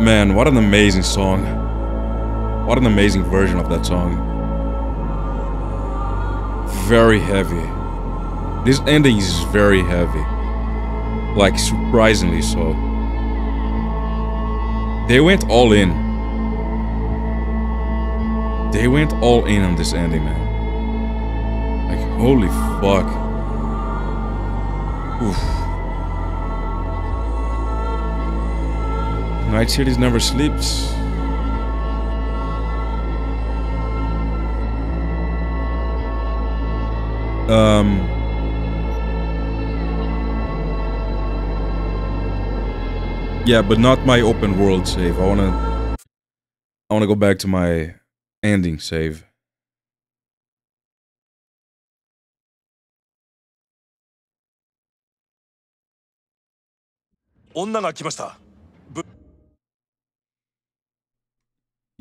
Man, what an amazing song. What an amazing version of that song. Very heavy. This ending is very heavy. Like, surprisingly so. They went all in. They went all in on this ending, man. Like, holy fuck. Oof. Night Cities never sleeps. Um. Yeah, but not my open world save. I wanna. I wanna go back to my ending save.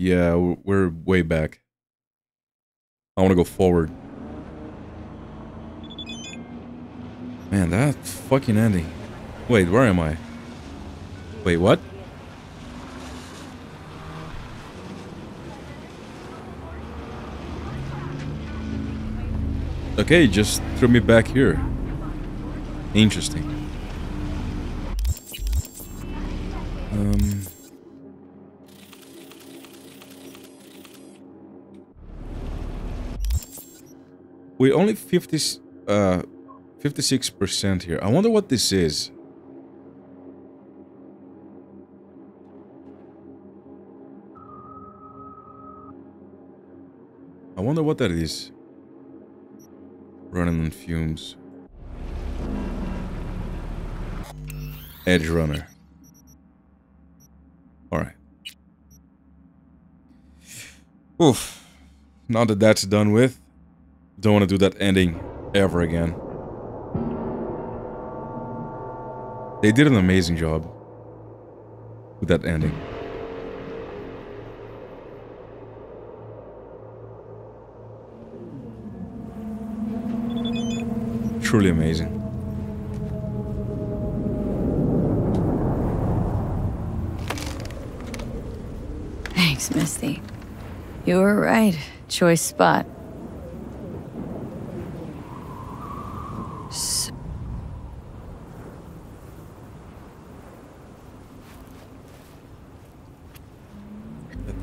Yeah, we're way back. I want to go forward. Man, that fucking ending. Wait, where am I? Wait, what? Okay, just threw me back here. Interesting. Um. We only 50 uh 56% here. I wonder what this is. I wonder what that is. Running on fumes. Edge runner. Alright. Oof. Now that that's done with, don't want to do that ending ever again. They did an amazing job with that ending. Truly amazing. Thanks, Misty. You were right. Choice spot. S-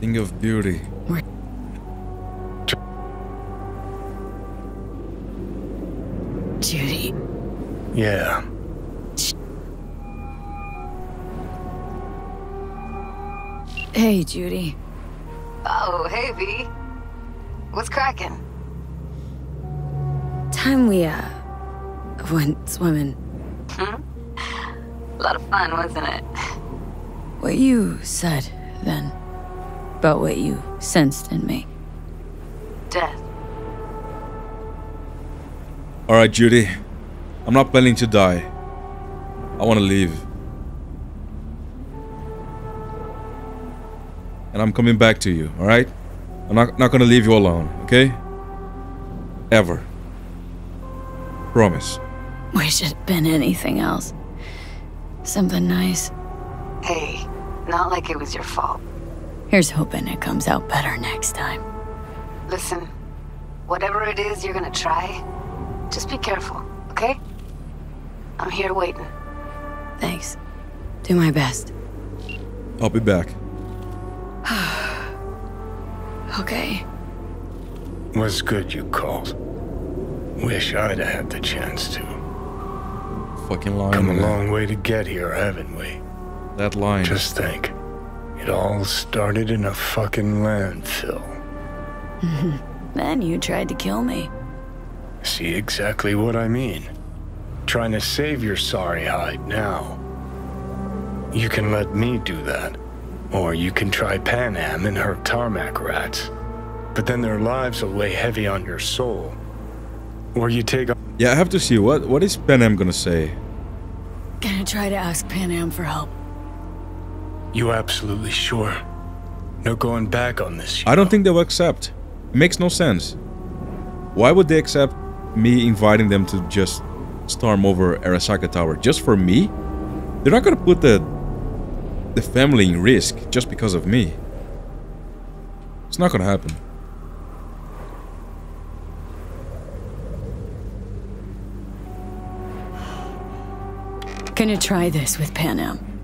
A thing of beauty. We're- Judy. Yeah. Hey, Judy. Oh, hey, V. What's cracking? Time we, uh, went swimming. Hmm? A lot of fun, wasn't it? What you said then about what you sensed in me. Death. Alright, Judy. I'm not planning to die. I want to leave. And I'm coming back to you, alright? I'm not, not gonna leave you alone, okay? Ever. Promise. Wish it'd been anything else. Something nice. Hey, not like it was your fault. Here's hoping it comes out better next time. Listen, whatever it is you're gonna try, just be careful, okay? I'm here waiting. Thanks. Do my best. I'll be back. Okay. Was good you called. Wish I'd have had the chance to. Fucking line. Come a man. long way to get here, haven't we? That line. Just think. It all started in a fucking landfill. then you tried to kill me. See exactly what I mean. Trying to save your sorry hide now. You can let me do that. Or you can try Panam and her tarmac rats. But then their lives will weigh heavy on your soul. Or you take Yeah, I have to see. What What is Panam gonna say? Gonna try to ask Panam for help. You absolutely sure? No going back on this. I don't think they will accept. It makes no sense. Why would they accept me inviting them to just storm over Arasaka Tower just for me? They're not gonna put the the family in risk just because of me. It's not gonna happen. Gonna try this with Panam.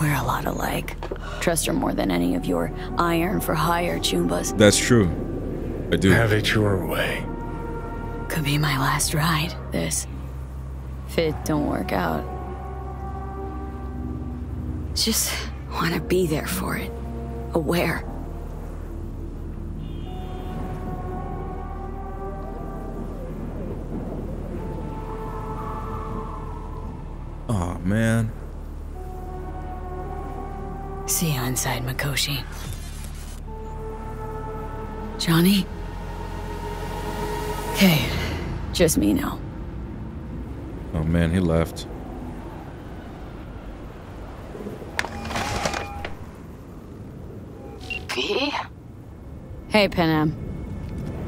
We're a lot alike. Trust her more than any of your iron for hire Choombas. That's true. I do. Have it your way. Could be my last ride, this. If it don't work out. Just wanna be there for it. Aware. Oh man. Inside, Mikoshi. Johnny? Okay, just me now. Oh man, he left. V? Hey, Panam.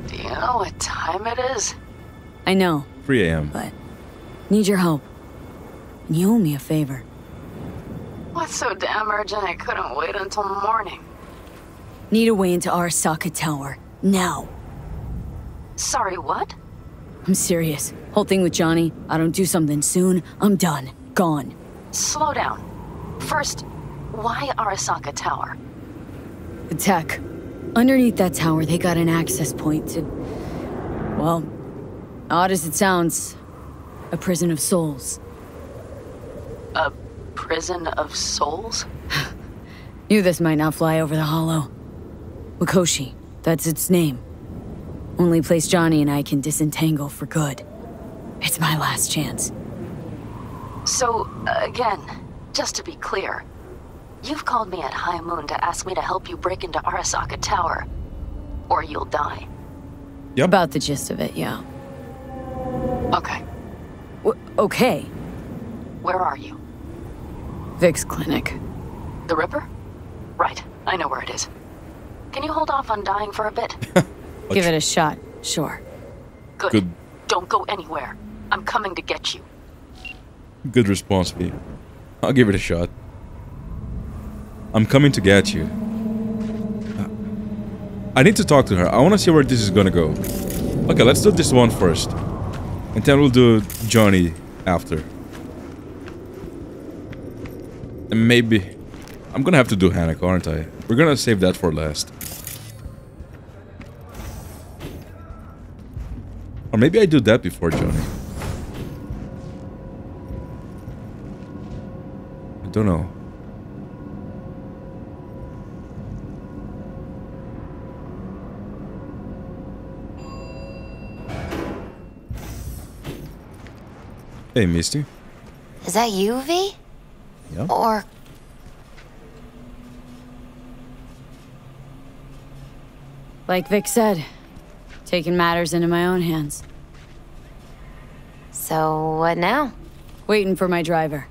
Do you know what time it is? I know, 3 a.m. but need your help. And you owe me a favor. What's so damn urgent I couldn't wait until morning? Need a way into Arasaka Tower. Now. Sorry, what? I'm serious. Whole thing with Johnny, I don't do something soon, I'm done. Gone. Slow down. First, why Arasaka Tower? The tech. Underneath that tower, they got an access point to. Well, odd as it sounds, a prison of souls. A prison of souls? Knew this might not fly over the hollow. Mikoshi, that's its name. Only place Johnny and I can disentangle for good. It's my last chance. So, again, just to be clear, you've called me at High Moon to ask me to help you break into Arasaka Tower, or you'll die. Yep. About the gist of it, yeah. Okay, W- okay, where are you? Vic's clinic. The Ripper? Right, I know where it is. Can you hold off on dying for a bit? Give it a shot, sure. Good. Good. Don't go anywhere. I'm coming to get you. Good response, V. I'll give it a shot. I'm coming to get you. Uh, I need to talk to her. I want to see where this is gonna go. Okay, let's do this one first. And then we'll do Johnny after. And maybe... I'm gonna have to do Hanako, aren't I? We're gonna save that for last. Or maybe I do that before Johnny. I don't know. Hey, Misty. Is that you, V? Yeah. Or Like Vic said, taking matters into my own hands. so what now? Waiting for my driver.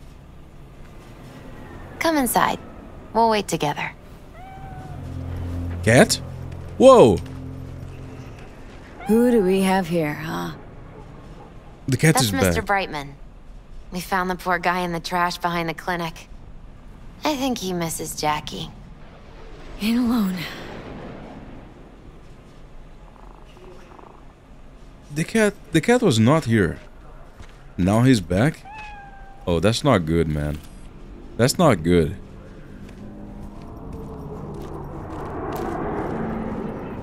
Come inside. We'll wait together. Cat? Whoa! Who do we have here, huh? The cat That's is Mr. back. Brightman. We found the poor guy in the trash behind the clinic. I think he misses Jackie. Ain't alone. The cat the cat was not here. Now he's back? Oh, that's not good, man. That's not good.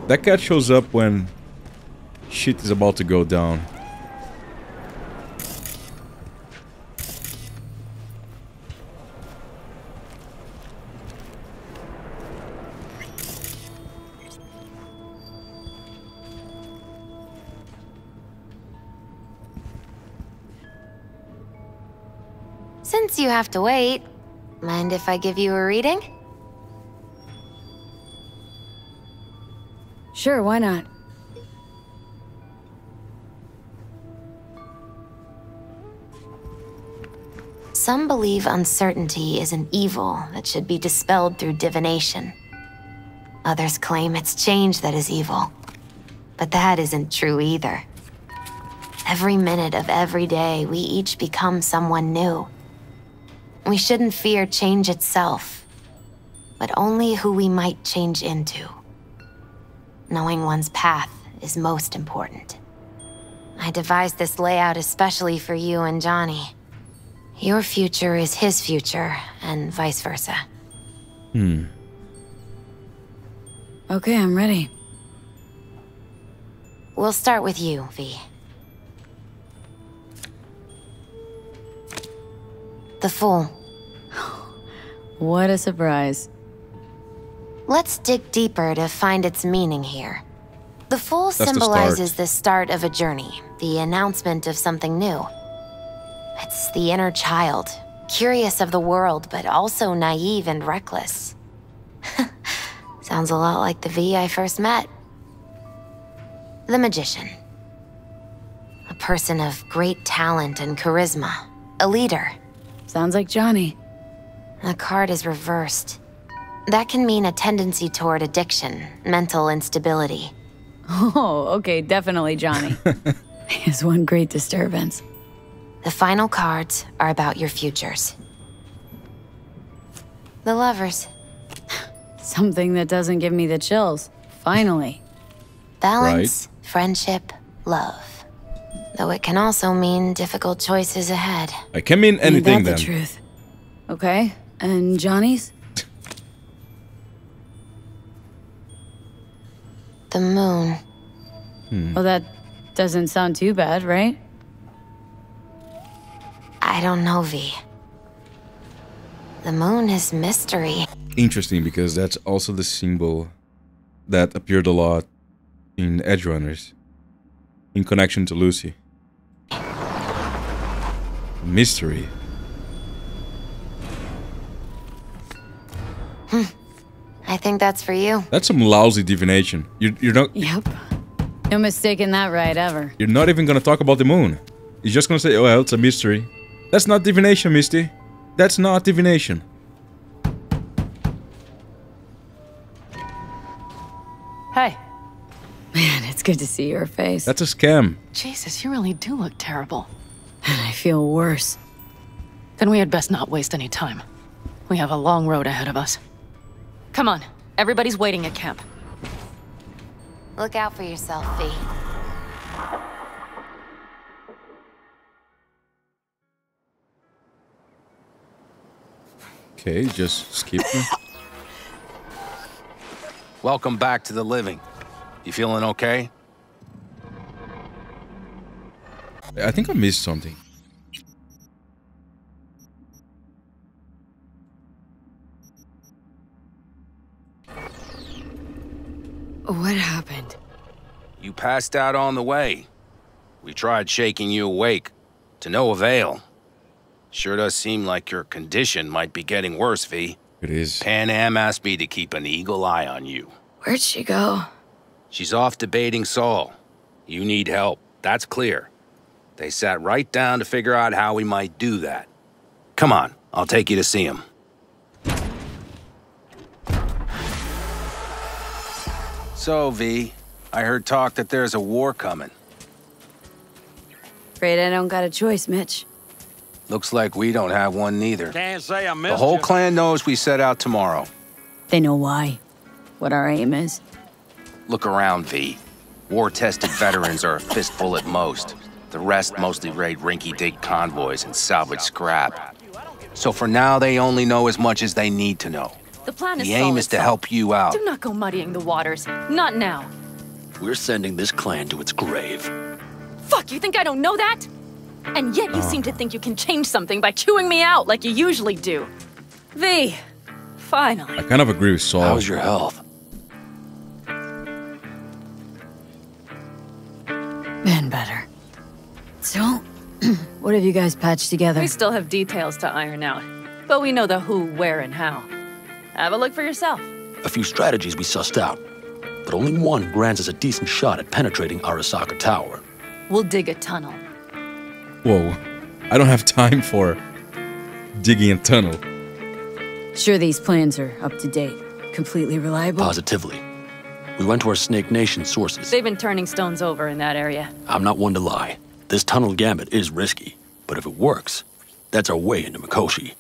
That cat shows up when shit is about to go down. You have to wait, mind if I give you a reading? Sure, why not? Some believe uncertainty is an evil that should be dispelled through divination. Others claim it's change that is evil. But that isn't true either. Every minute of every day, we each become someone new. We shouldn't fear change itself, but only who we might change into. Knowing one's path is most important. I devised this layout especially for you and Johnny. Your future is his future, and vice versa. Hmm. Okay, I'm ready. We'll start with you, V. The Fool. What a surprise. Let's dig deeper to find its meaning here. The Fool the symbolizes start. the start of a journey, the announcement of something new. It's the inner child, curious of the world, but also naive and reckless. Sounds a lot like the V I first met. The Magician. A person of great talent and charisma. A leader. Sounds like Johnny. The card is reversed. That can mean a tendency toward addiction, mental instability. Oh, okay, definitely Johnny. Is one great disturbance. The final cards are about your futures. The lovers. Something that doesn't give me the chills. Finally. Balance, friendship, love. Though it can also mean difficult choices ahead. I can mean Ain't anything that then. the truth? Okay, and Johnny's? The moon. Hmm. Well, that doesn't sound too bad, right? I don't know, V. The moon is mystery. Interesting because that's also the symbol that appeared a lot in Edgerunners in connection to Lucy. Mystery. Hmm. I think that's for you. That's some lousy divination. You're, you're not Yep. No mistaking that right ever. you're not even gonna talk about the moon. You're just gonna say, "Oh well, it's a mystery." That's not divination, Misty. That's not divination. Hey, Man, it's good to see your face. That's a scam. Jesus, you really do look terrible. And I feel worse. Then we had best not waste any time. We have a long road ahead of us. Come on, everybody's waiting at camp. Look out for yourself, V. Okay, just skip me. Welcome back to the living. You feeling okay? I think I missed something. What happened? You passed out on the way. We tried shaking you awake. To no avail. Sure does seem like your condition might be getting worse, V. It is. Panam asked me to keep an eagle eye on you. Where'd she go? She's off debating Saul. You need help. That's clear. They sat right down to figure out how we might do that. Come on, I'll take you to see him. So, V, I heard talk that there's a war coming. Afraid I don't got a choice, Mitch. Looks like we don't have one neither. Can't say I missed The whole you. clan knows we set out tomorrow. They know why. What our aim is. Look around, V. War-tested veterans are a fistful at most. The rest mostly raid rinky-dink convoys and salvage scrap. So for now, they only know as much as they need to know. The plan is The aim solid, is to Saul. help you out. Do not go muddying the waters. Not now. We're sending this clan to its grave. Fuck, you think I don't know that? And yet you uh. seem to think you can change something by chewing me out like you usually do. V, finally. I kind of agree with Saul. How's your health? Been better. So, what have you guys patched together? We still have details to iron out, but we know the who, where, and how. Have a look for yourself. A few strategies we sussed out, but only one grants us a decent shot at penetrating Arasaka Tower. We'll dig a tunnel. Whoa. I don't have time for digging a tunnel. Sure these plans are up to date. Completely reliable? Positively. We went to our Snake Nation sources. They've been turning stones over in that area. I'm not one to lie. This tunnel gambit is risky, but if it works, that's our way into Mikoshi.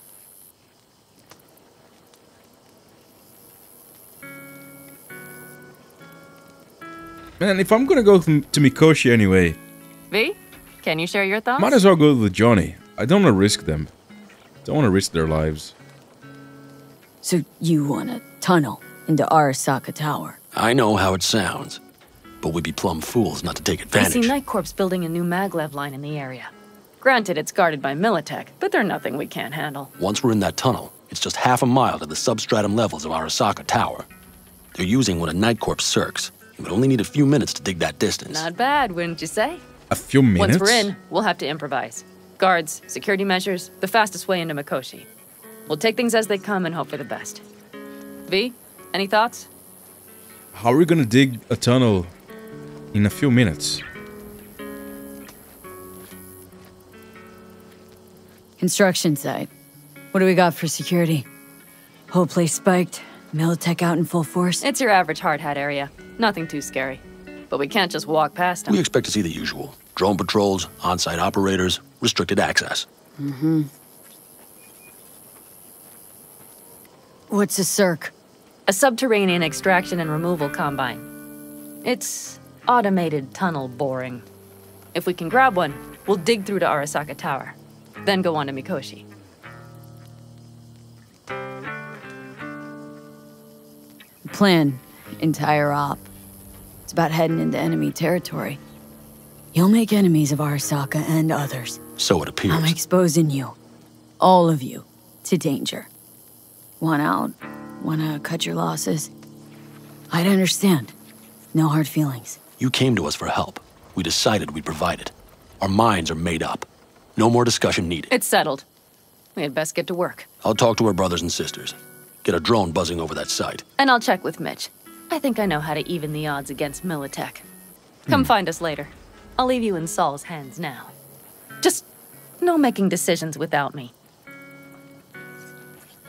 Man, if I'm gonna go to to Mikoshi anyway, V, can you share your thoughts? might as well go with Johnny. I don't want to risk them. Don't want to risk their lives. So you want a tunnel into Arasaka Tower? I know how it sounds, but we'd be plumb fools not to take advantage. I see NightCorp's building a new maglev line in the area. Granted, it's guarded by Militech, but they're nothing we can't handle. Once we're in that tunnel, it's just half a mile to the substratum levels of Arasaka Tower. They're using one of Night Corp's SERCs. It would only need a few minutes to dig that distance. Not bad, wouldn't you say? A few minutes. Once we're in, we'll have to improvise. Guards, security measures, the fastest way into Mikoshi. We'll take things as they come and hope for the best. V, any thoughts? How are we gonna dig a tunnel in a few minutes? Construction site. What do we got for security? Whole place spiked. Militech out in full force. It's your average hard hat area. Nothing too scary. But we can't just walk past them. We expect to see the usual drone patrols, on site operators, restricted access. Mm hmm. What's a SERC? A subterranean extraction and removal combine. It's automated tunnel boring. If we can grab one, we'll dig through to Arasaka Tower, then go on to Mikoshi. Plan. Entire op. It's about heading into enemy territory. You'll make enemies of Arasaka and others. So it appears. I'm exposing you. All of you. To danger. Want out? Wanna cut your losses? I'd understand. No hard feelings. You came to us for help. We decided we'd provide it. Our minds are made up. No more discussion needed. It's settled. We had best get to work. I'll talk to our brothers and sisters. Get a drone buzzing over that site. And I'll check with Mitch. I think I know how to even the odds against Militech. Come hmm. find us later. I'll leave you in Saul's hands now. Just no making decisions without me.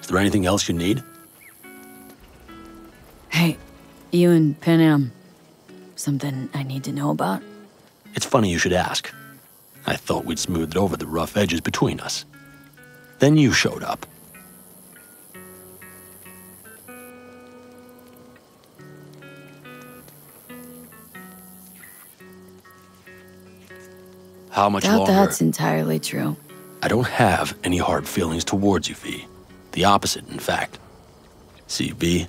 Is there anything else you need? Hey, you and Panam. Something I need to know about? It's funny you should ask. I thought we'd smoothed over the rough edges between us. Then you showed up. How much Doubt longer? that's entirely true. I don't have any hard feelings towards you, V. The opposite, in fact. See, V,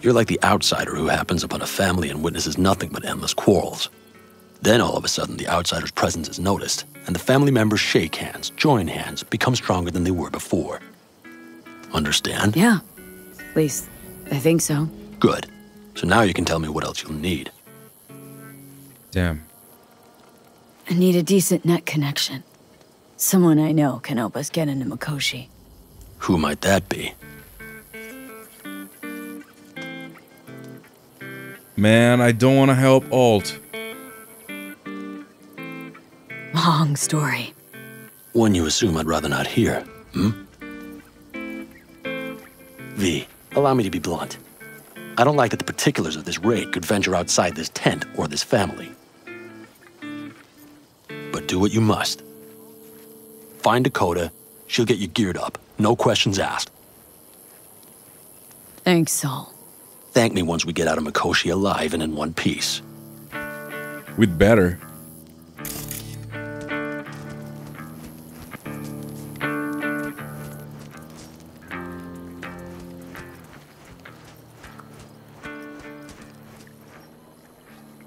you're like the outsider who happens upon a family and witnesses nothing but endless quarrels. Then all of a sudden, the outsider's presence is noticed, and the family members shake hands, join hands, become stronger than they were before. Understand? Yeah. At least, I think so. Good. So now you can tell me what else you'll need. Damn. I need a decent net connection. Someone I know can help us get into Mikoshi. Who might that be? Man, I don't want to help Alt. Long story. One you assume I'd rather not hear, hmm? V, allow me to be blunt. I don't like that the particulars of this raid could venture outside this tent or this family. But do what you must. Find Dakota, she'll get you geared up. No questions asked. Thanks, Saul. Thank me once we get out of Mikoshi alive and in one piece. We'd better.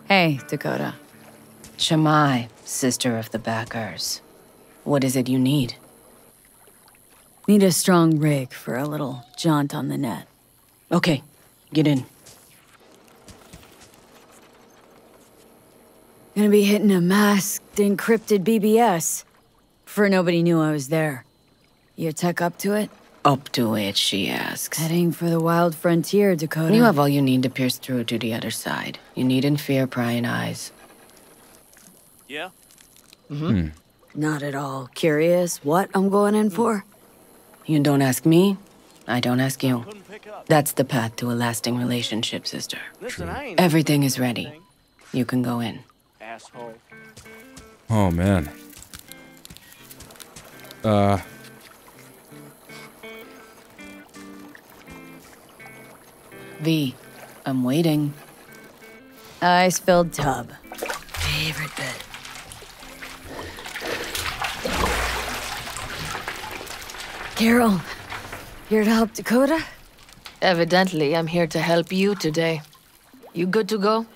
Hey, Dakota. Shamai, sister of the backers. What is it you need? Need a strong rig for a little jaunt on the net. Okay, get in. Gonna be hitting a masked, encrypted BBS. For nobody knew I was there. Your tech up to it? Up to it, she asks. Heading for the wild frontier, Dakota. You have all you need to pierce through to the other side. You needn't fear prying eyes. Yeah? Mm-hmm. Not at all curious what I'm going in for. You don't ask me, I don't ask you. Couldn't pick up. That's the path to a lasting relationship, sister. Listen, Everything is ready. You can go in. asshole. Oh man. Uh, V, I'm waiting. Ice filled tub. Favorite bit. Carol, here to help Dakota? Evidently, I'm here to help you today. You good to go?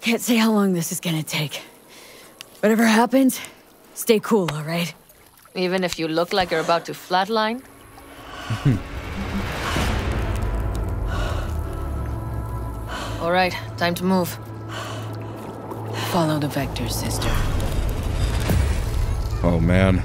Can't say how long this is gonna take. Whatever happens, stay cool, alright? Even if you look like you're about to flatline? All right, time to move. Follow the vector, sister. Oh man.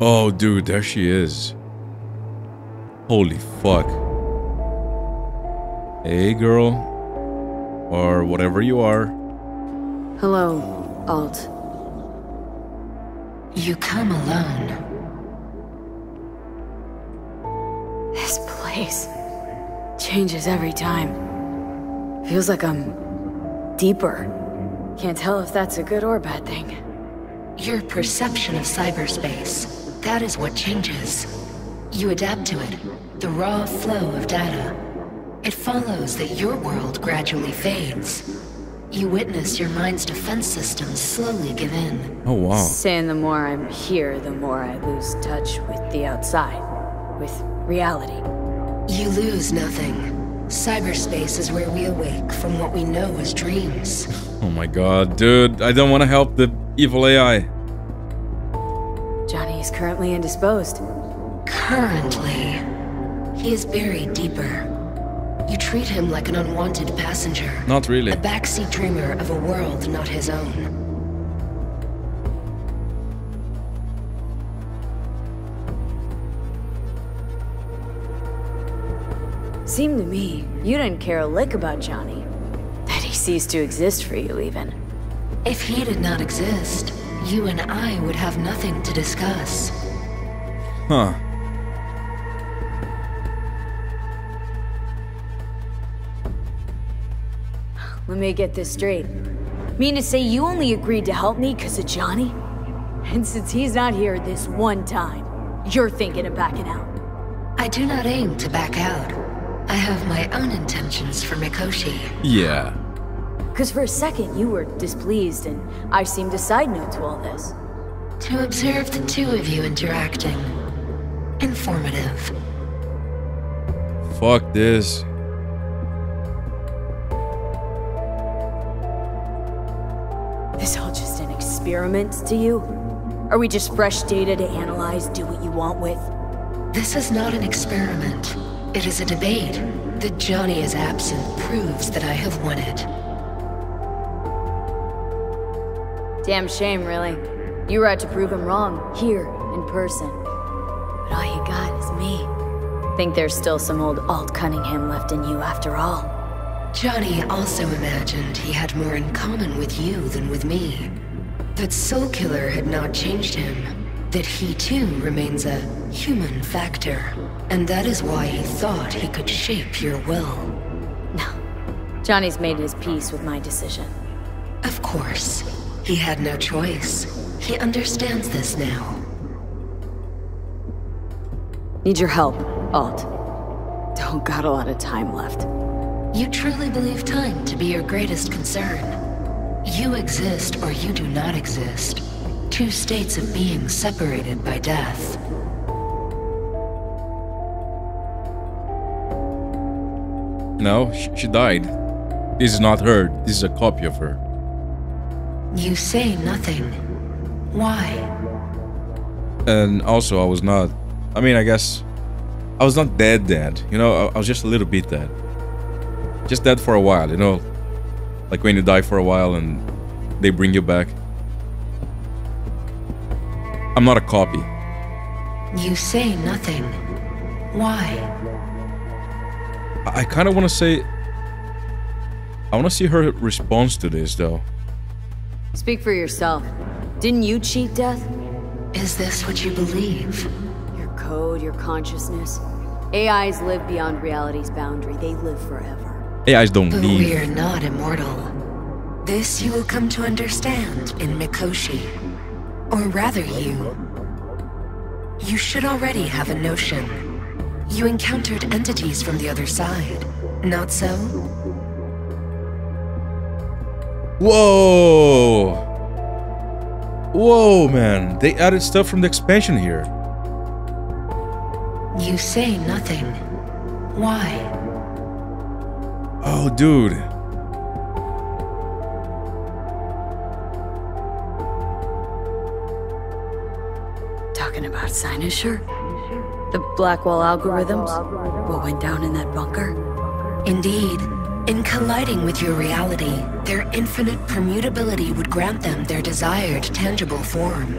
Oh, dude, there she is. Holy fuck. Hey, girl. Or whatever you are. Hello, Alt. You come alone. This place changes every time. Feels like I'm deeper. Can't tell if that's a good or bad thing. Your perception of cyberspace. That is what changes. You adapt to it, the raw flow of data. It follows that your world gradually fades. You witness your mind's defense systems slowly give in. Oh, wow. Saying the more I'm here, the more I lose touch with the outside, with reality. You lose nothing. Cyberspace is where we awake from what we know as dreams. Oh my god, dude. I don't want to help the evil AI. Johnny is currently indisposed. Currently, he is buried deeper. You treat him like an unwanted passenger. Not really. A backseat dreamer of a world not his own. Seemed to me you didn't care a lick about Johnny. That he ceased to exist for you, even. If he did not exist, you and I would have nothing to discuss. Huh. Let me get this straight. Mean to say you only agreed to help me because of Johnny? And since he's not here this one time, you're thinking of backing out. I do not aim to back out. I have my own intentions for Mikoshi. Yeah. Because for a second you were displeased, and I seemed a side note to all this. To observe the two of you interacting. Informative. Fuck this. This all just an experiment to you? Are we just fresh data to analyze, do what you want with? This is not an experiment. It is a debate. That Johnny is absent proves that I have won it. Damn shame, really. You were out to prove him wrong, here, in person. But all you got is me. Think there's still some old Alt Cunningham left in you after all. Johnny also imagined he had more in common with you than with me. That Soulkiller had not changed him. That he too remains a human factor. And that is why he thought he could shape your will. No. Johnny's made his peace with my decision. Of course. He had no choice. He understands this now. Need your help, Alt. Don't got a lot of time left. You truly believe time to be your greatest concern. You exist or you do not exist. Two states of being separated by death. No, she died. This is not her. This is a copy of her. You say nothing. Why? And also, I was not. I mean, I guess I was not dead. Dead. You know, I, was just a little bit dead. Just dead for a while. You know, like when you die for a while and they bring you back. I'm not a copy. You say nothing. Why? I, I kind of want to say. I want to see her response to this, though. Speak for yourself. Didn't you cheat death? Is this what you believe? Your code, your consciousness. AIs live beyond reality's boundary. They live forever. AIs don't But leave. we're not immortal. This you will come to understand in Mikoshi. Or rather, you. You should already have a notion. You encountered entities from the other side, not so? Whoa! Whoa, man. They added stuff from the expansion here. You say nothing. Why? Oh, dude. Talking about Cynosure? The Blackwall algorithms? What went down in that bunker? Indeed. In colliding with your reality, their infinite permutability would grant them their desired tangible form.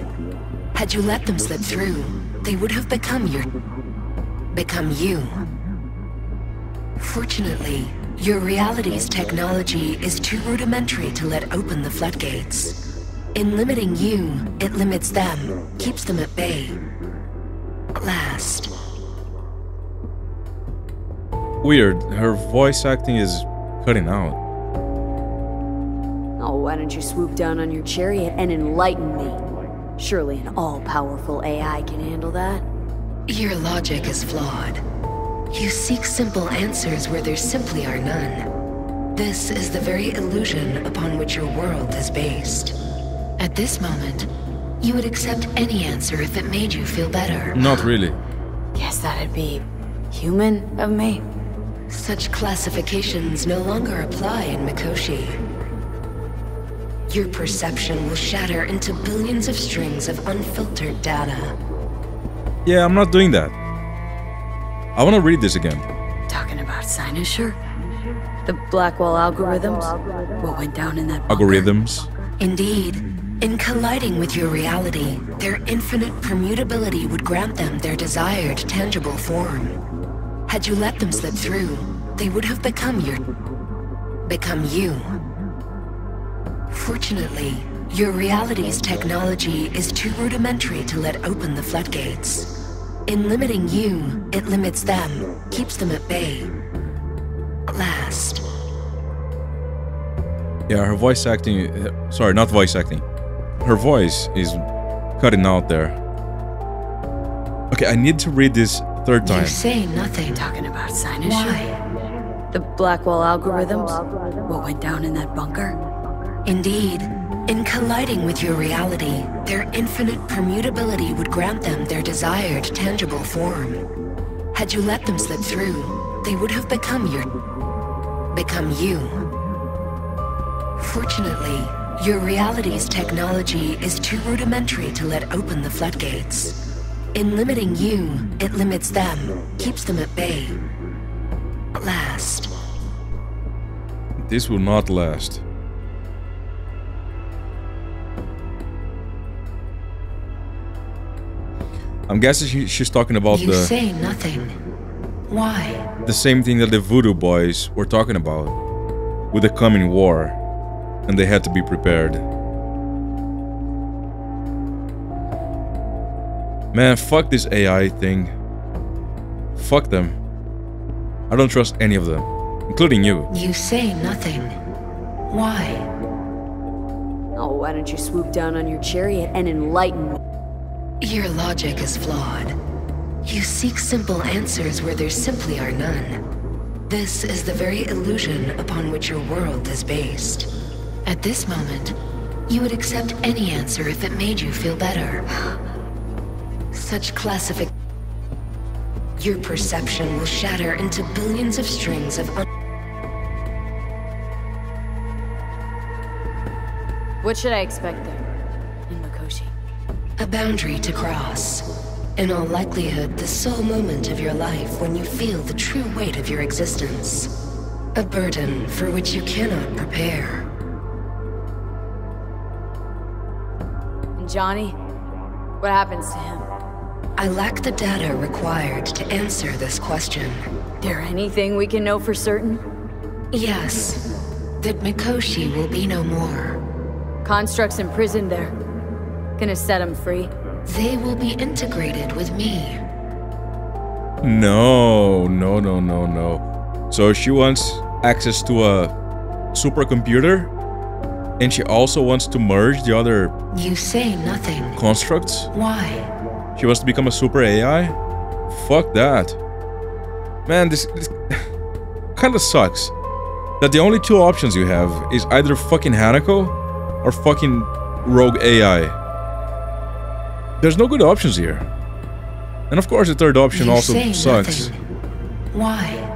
Had you let them slip through, they would have become your... become you. Fortunately, your reality's technology is too rudimentary to let open the floodgates. In limiting you, it limits them, keeps them at bay. Last. Weird. Her voice acting is cutting out. Oh, why don't you swoop down on your chariot and enlighten me? Surely an all-powerful AI can handle that. Your logic is flawed. You seek simple answers where there simply are none. This is the very illusion upon which your world is based. At this moment, you would accept any answer if it made you feel better. Not really. Guess that'd be human of me. Such classifications no longer apply in Mikoshi. Your perception will shatter into billions of strings of unfiltered data. Yeah, I'm not doing that. I want to read this again. Talking about Cynosure? The Blackwall algorithms? What went down in that bunker? Algorithms. Indeed, in colliding with your reality, their infinite permutability would grant them their desired tangible form. Had you let them slip through, they would have become your... become you. Fortunately, your reality's technology is too rudimentary to let open the floodgates. In limiting you, it limits them, keeps them at bay. At Last. Yeah, her voice acting. Sorry, not voice acting. Her voice is cutting out there. Okay, I need to read this third time. You say nothing. Talking about Cynosure? Why? The Blackwall algorithms? What went down in that bunker? Indeed, in colliding with your reality, their infinite permutability would grant them their desired tangible form. Had you let them slip through, they would have become your... become you. Fortunately, your reality's technology is too rudimentary to let open the floodgates. In limiting you, it limits them, keeps them at bay. Last. This will not last. I'm guessing she, she's talking about You the say nothing. Why? the same thing that the Voodoo Boys were talking about with the coming war, and they had to be prepared. Man, fuck this AI thing. Fuck them. I don't trust any of them, including you. You say nothing. Why? Oh, why don't you swoop down on your chariot and enlighten me? Your logic is flawed. You seek simple answers where there simply are none. This is the very illusion upon which your world is based. At this moment, you would accept any answer if it made you feel better. Such classific... Your perception will shatter into billions of strings of un- What should I expect there? In Mikoshi? A boundary to cross. In all likelihood, the sole moment of your life when you feel the true weight of your existence. A burden for which you cannot prepare. And Johnny? What happens to him? I lack the data required to answer this question. There anything we can know for certain? Yes, that Mikoshi will be no more. Constructs imprisoned there. Gonna set him free? They will be integrated with me. No, no, no, no, no. So she wants access to a supercomputer? And she also wants to merge the other You say nothing. constructs. Why? She wants to become a super AI. Fuck that. Man, this, this kind of sucks. That the only two options you have is either fucking Hanako or fucking rogue AI. There's no good options here. And of course the third option You also sucks. nothing. Why?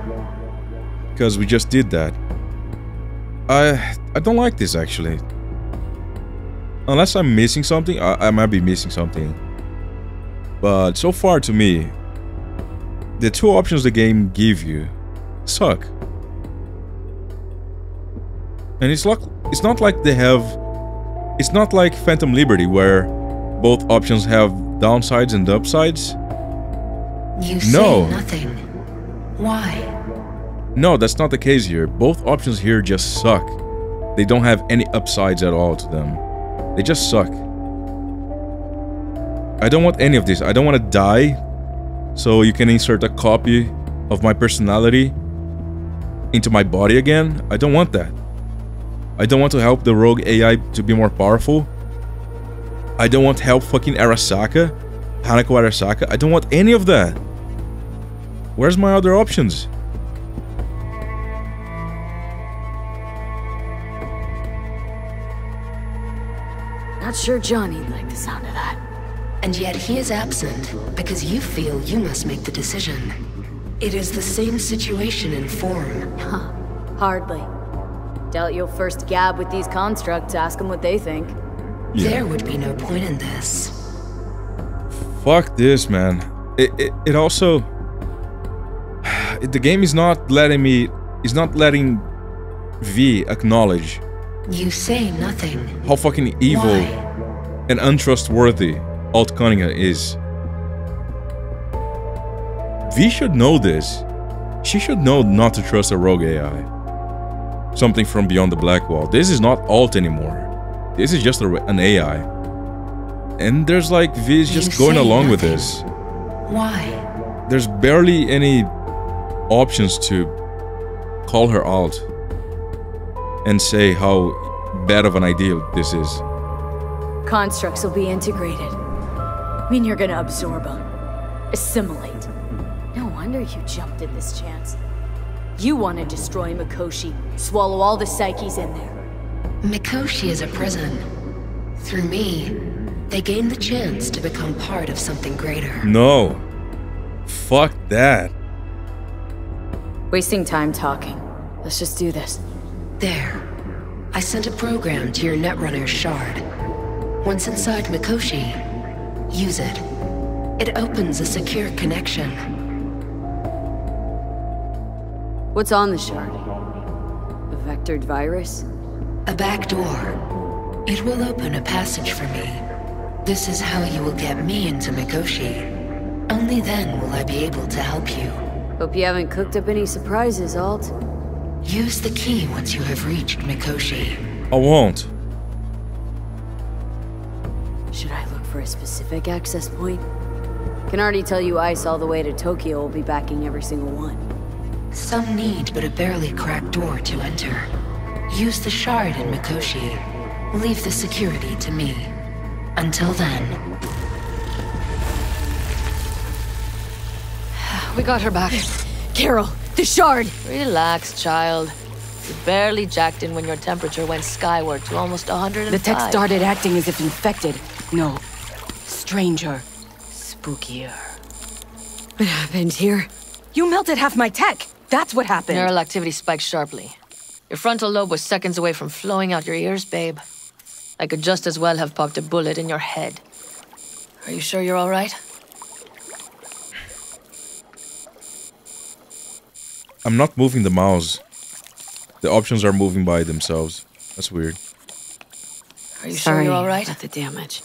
Because we just did that. I I don't like this actually. Unless I'm missing something, I, I might be missing something. But so far to me, the two options the game give you suck. And it's like it's not like they have it's not like Phantom Liberty where both options have downsides and upsides. You say No. nothing. Why? No, that's not the case here. Both options here just suck. They don't have any upsides at all to them. They just suck. I don't want any of this. I don't want to die. So you can insert a copy of my personality into my body again. I don't want that. I don't want to help the rogue AI to be more powerful. I don't want to help fucking Arasaka, Hanako Arasaka. I don't want any of that. Where's my other options? Not sure Johnny'd like the sound of that. And yet he is absent because you feel you must make the decision. It is the same situation in form. Huh. Hardly. Doubt you'll first gab with these constructs, ask them what they think. There would be no point in this. Fuck this, man. It, it, it also... The game is not letting me... Is not letting V acknowledge You say nothing. how fucking evil and untrustworthy Alt Cunningham is. V should know this. She should know not to trust a rogue AI. Something from beyond the black wall. This is not Alt anymore. This is just a, an AI. And there's like V is just You going along with this. Why? There's barely any options to call her out and say how bad of an idea this is. Constructs will be integrated. I mean, you're gonna absorb them. Assimilate. No wonder you jumped at this chance. You want to destroy Mikoshi, swallow all the psyches in there. Mikoshi is a prison. Through me, they gain the chance to become part of something greater. No. Fuck that. Wasting time talking. Let's just do this. There. I sent a program to your Netrunner's shard. Once inside Mikoshi, use it. It opens a secure connection. What's on the shard? A vectored virus? A back door. It will open a passage for me. This is how you will get me into Mikoshi. Only then will I be able to help you. Hope you haven't cooked up any surprises, Alt. Use the key once you have reached Mikoshi. I won't. Should I look for a specific access point? Can already tell you Ice all the way to Tokyo will be backing every single one. Some need but a barely cracked door to enter. Use the shard in Mikoshi. Leave the security to me. Until then, We got her back. Carol, the shard! Relax, child. You barely jacked in when your temperature went skyward to almost 105. The tech started acting as if infected. No. Stranger. Spookier. What happened here? You melted half my tech! That's what happened! Neural activity spiked sharply. Your frontal lobe was seconds away from flowing out your ears, babe. I could just as well have popped a bullet in your head. Are you sure you're all right? I'm not moving the mouse. The options are moving by themselves. That's weird. Are you Sorry sure you're all right? about the damage.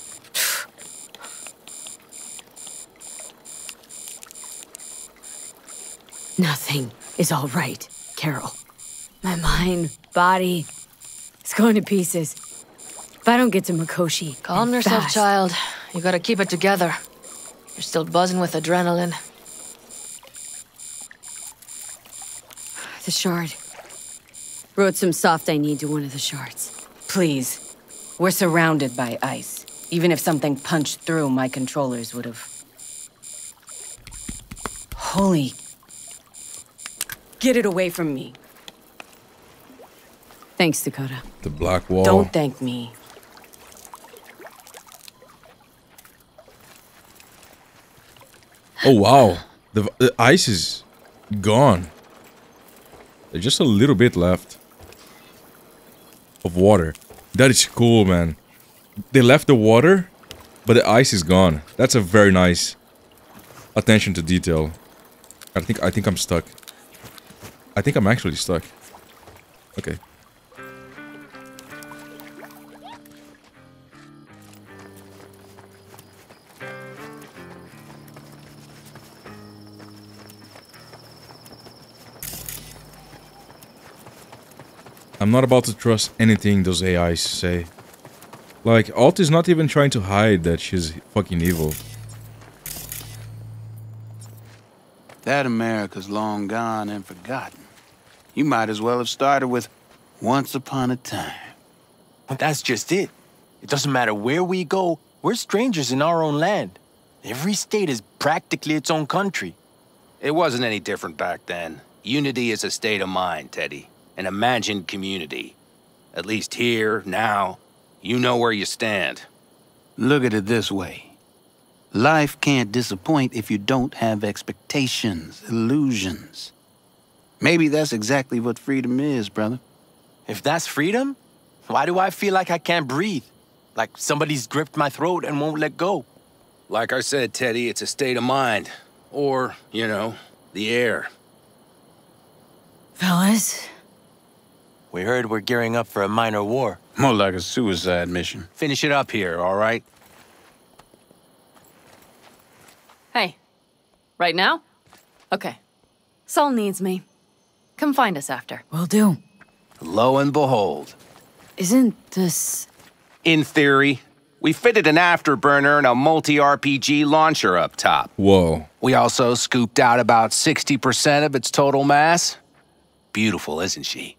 Nothing is all right, Carol. My mind, body, it's going to pieces. If I don't get to Mikoshi, Calm yourself, fast, child. You gotta keep it together. You're still buzzing with adrenaline. The shard. Wrote some soft I need to one of the shards. Please. We're surrounded by ice. Even if something punched through, my controllers would have. Holy. Get it away from me. Thanks, Dakota. The black wall. Don't thank me. Oh wow, the, the ice is gone. There's just a little bit left of water. That is cool, man. They left the water, but the ice is gone. That's a very nice attention to detail. I think I think I'm stuck. I think I'm actually stuck. Okay. I'm not about to trust anything those AIs say. Like, Alt is not even trying to hide that she's fucking evil. That America's long gone and forgotten. You might as well have started with Once Upon a Time. But that's just it. It doesn't matter where we go, we're strangers in our own land. Every state is practically its own country. It wasn't any different back then. Unity is a state of mind, Teddy. An imagined community. At least here, now, you know where you stand. Look at it this way. Life can't disappoint if you don't have expectations, illusions. Maybe that's exactly what freedom is, brother. If that's freedom, why do I feel like I can't breathe? Like somebody's gripped my throat and won't let go. Like I said, Teddy, it's a state of mind. Or, you know, the air. Fellas? We heard we're gearing up for a minor war. More like a suicide mission. Finish it up here, all right? Hey. Right now? Okay. Saul needs me. Come find us after. Will do. Lo and behold. Isn't this... In theory, we fitted an afterburner and a multi-RPG launcher up top. Whoa. We also scooped out about 60% of its total mass. Beautiful, isn't she?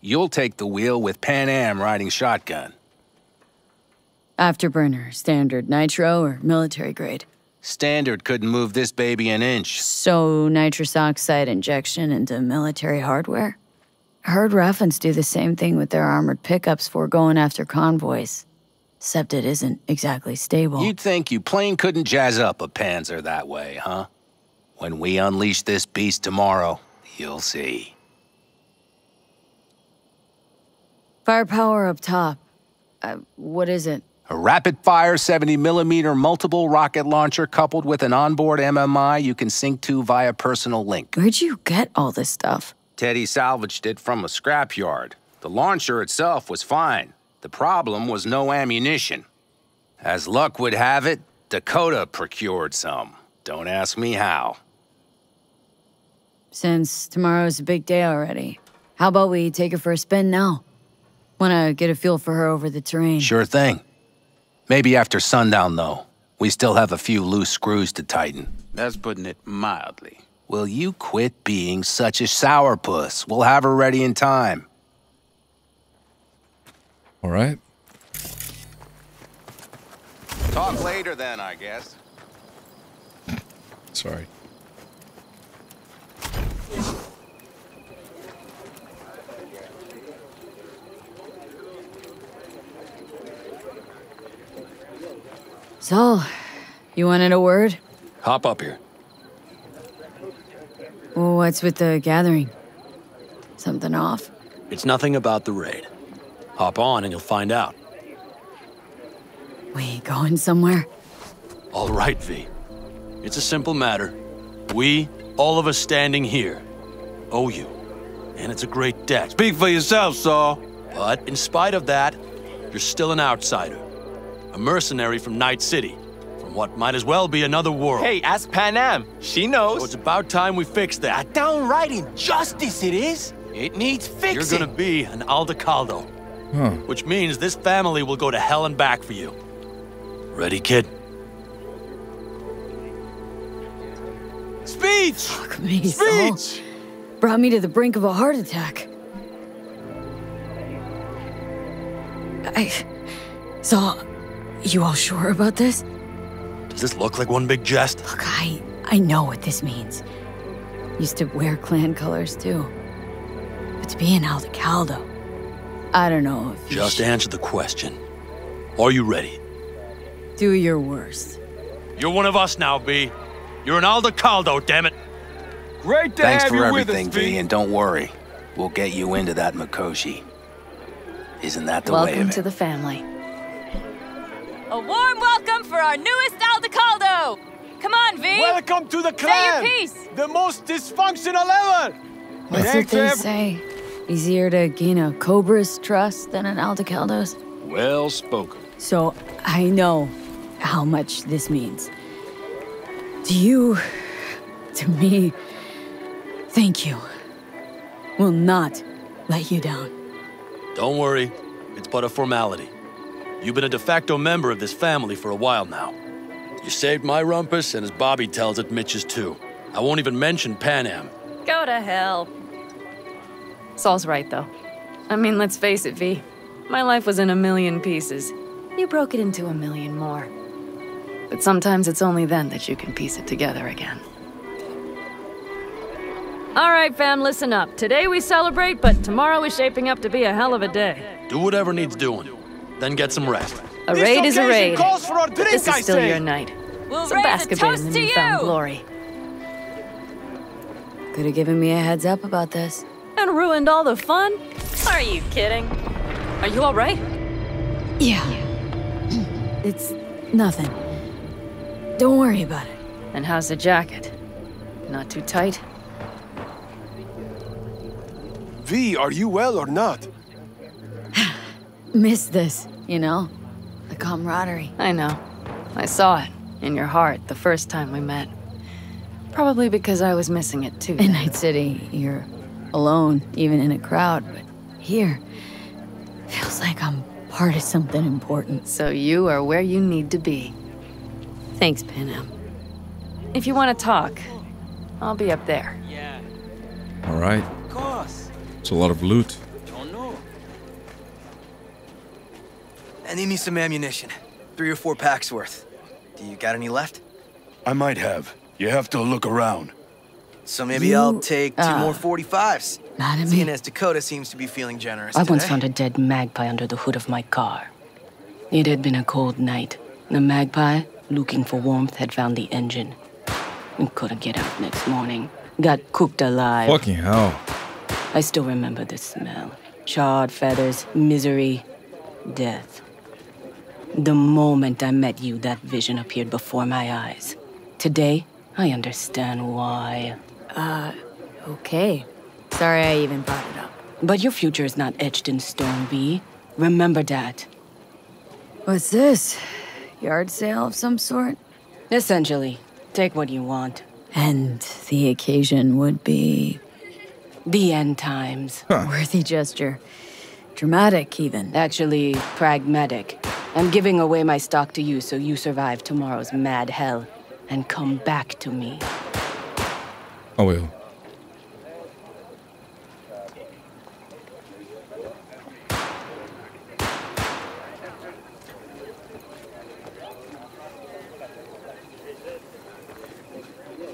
You'll take the wheel with Panam riding shotgun. Afterburner, standard nitro or military grade? Standard couldn't move this baby an inch. So nitrous oxide injection into military hardware? Heard Raffens do the same thing with their armored pickups for going after convoys. Except it isn't exactly stable. You'd think you plane couldn't jazz up a Panzer that way, huh? When we unleash this beast tomorrow, you'll see. Firepower up top. Uh, what is it? A rapid-fire 70mm multiple rocket launcher coupled with an onboard MMI you can sync to via personal link. Where'd you get all this stuff? Teddy salvaged it from a scrapyard. The launcher itself was fine. The problem was no ammunition. As luck would have it, Dakota procured some. Don't ask me how. Since tomorrow's a big day already, how about we take her for a spin now? Wanna get a feel for her over the terrain. Sure thing. Maybe after sundown, though. We still have a few loose screws to tighten. That's putting it mildly. Will you quit being such a sourpuss? We'll have her ready in time. All right. Talk later then, I guess. Sorry. So, you wanted a word? Hop up here. What's with the gathering? Something off? It's nothing about the raid. Hop on and you'll find out. We going somewhere? All right, V. It's a simple matter. We, all of us standing here, owe you. And it's a great debt. Speak for yourself, Saul. But in spite of that, you're still an outsider. A mercenary from Night City. From what might as well be another world. Hey, ask Panam. She knows. So it's about time we fix that. A downright injustice it is. It needs fixing. You're gonna be an Aldecaldo. Huh. Which means this family will go to hell and back for you. Ready, kid? Speech! Fuck me, Saul. Speech! Brought me to the brink of a heart attack. I... So, you all sure about this? Does this look like one big jest? Look, I... I know what this means. Used to wear clan colors, too. But to be in Aldecaldo... I don't know if you Just answer the question. Are you ready? do your worst. You're one of us now, V. You're an Aldecaldo, damn it. Great to Thanks have for you everything, with us, V, and don't worry. We'll get you into that Mikoshi. Isn't that the way Welcome of it? to the family. A warm welcome for our newest Aldecaldo! Come on, V! Welcome to the clan! Say your piece! The most dysfunctional ever! What's it Thanks, they say? Easier to gain a Cobra's trust than an Aldecaldo's? Well spoken. So, I know how much this means. To you, to me, thank you. Will not let you down. Don't worry. It's but a formality. You've been a de facto member of this family for a while now. You saved my rumpus, and as Bobby tells it, Mitch's too. I won't even mention Panam. Go to hell. Saul's right, though. I mean, let's face it, V. My life was in a million pieces. You broke it into a million more. But sometimes it's only then that you can piece it together again. All right, fam, listen up. Today we celebrate, but tomorrow is shaping up to be a hell of a day. Do whatever needs doing. Then get some rest. A raid is a raid. calls for a drink, this is I still say. your night. We'll so raise a bask a bit in toast the newfound glory. Could have given me a heads up about this. And ruined all the fun? Are you kidding? Are you all right? Yeah. It's nothing. Don't worry about it. And how's the jacket? Not too tight? V, are you well or not? Miss this, you know? The camaraderie. I know. I saw it in your heart the first time we met. Probably because I was missing it too. In Night City, you're alone, even in a crowd, but here, feels like I'm part of something important. So you are where you need to be. Thanks, Panam. If you want to talk, I'll be up there. Yeah. All right. Of course. It's a lot of loot. I need me some ammunition. Three or four packs worth. Do you got any left? I might have. You have to look around. So maybe You, I'll take two uh, more 45s. mad at me? Seeing as Dakota seems to be feeling generous I once found a dead magpie under the hood of my car. It had been a cold night. The magpie, looking for warmth, had found the engine. We couldn't get out next morning. Got cooked alive. Fucking hell. I still remember the smell. Charred feathers, misery, death. The moment I met you, that vision appeared before my eyes. Today, I understand why. Uh, okay. Sorry I even brought it up. But your future is not etched in stone, V. Remember that. What's this? Yard sale of some sort? Essentially. Take what you want. And the occasion would be. The end times. Worthy gesture. Dramatic, even. Actually, pragmatic. I'm giving away my stock to you so you survive tomorrow's mad hell and come back to me. Oh, I will.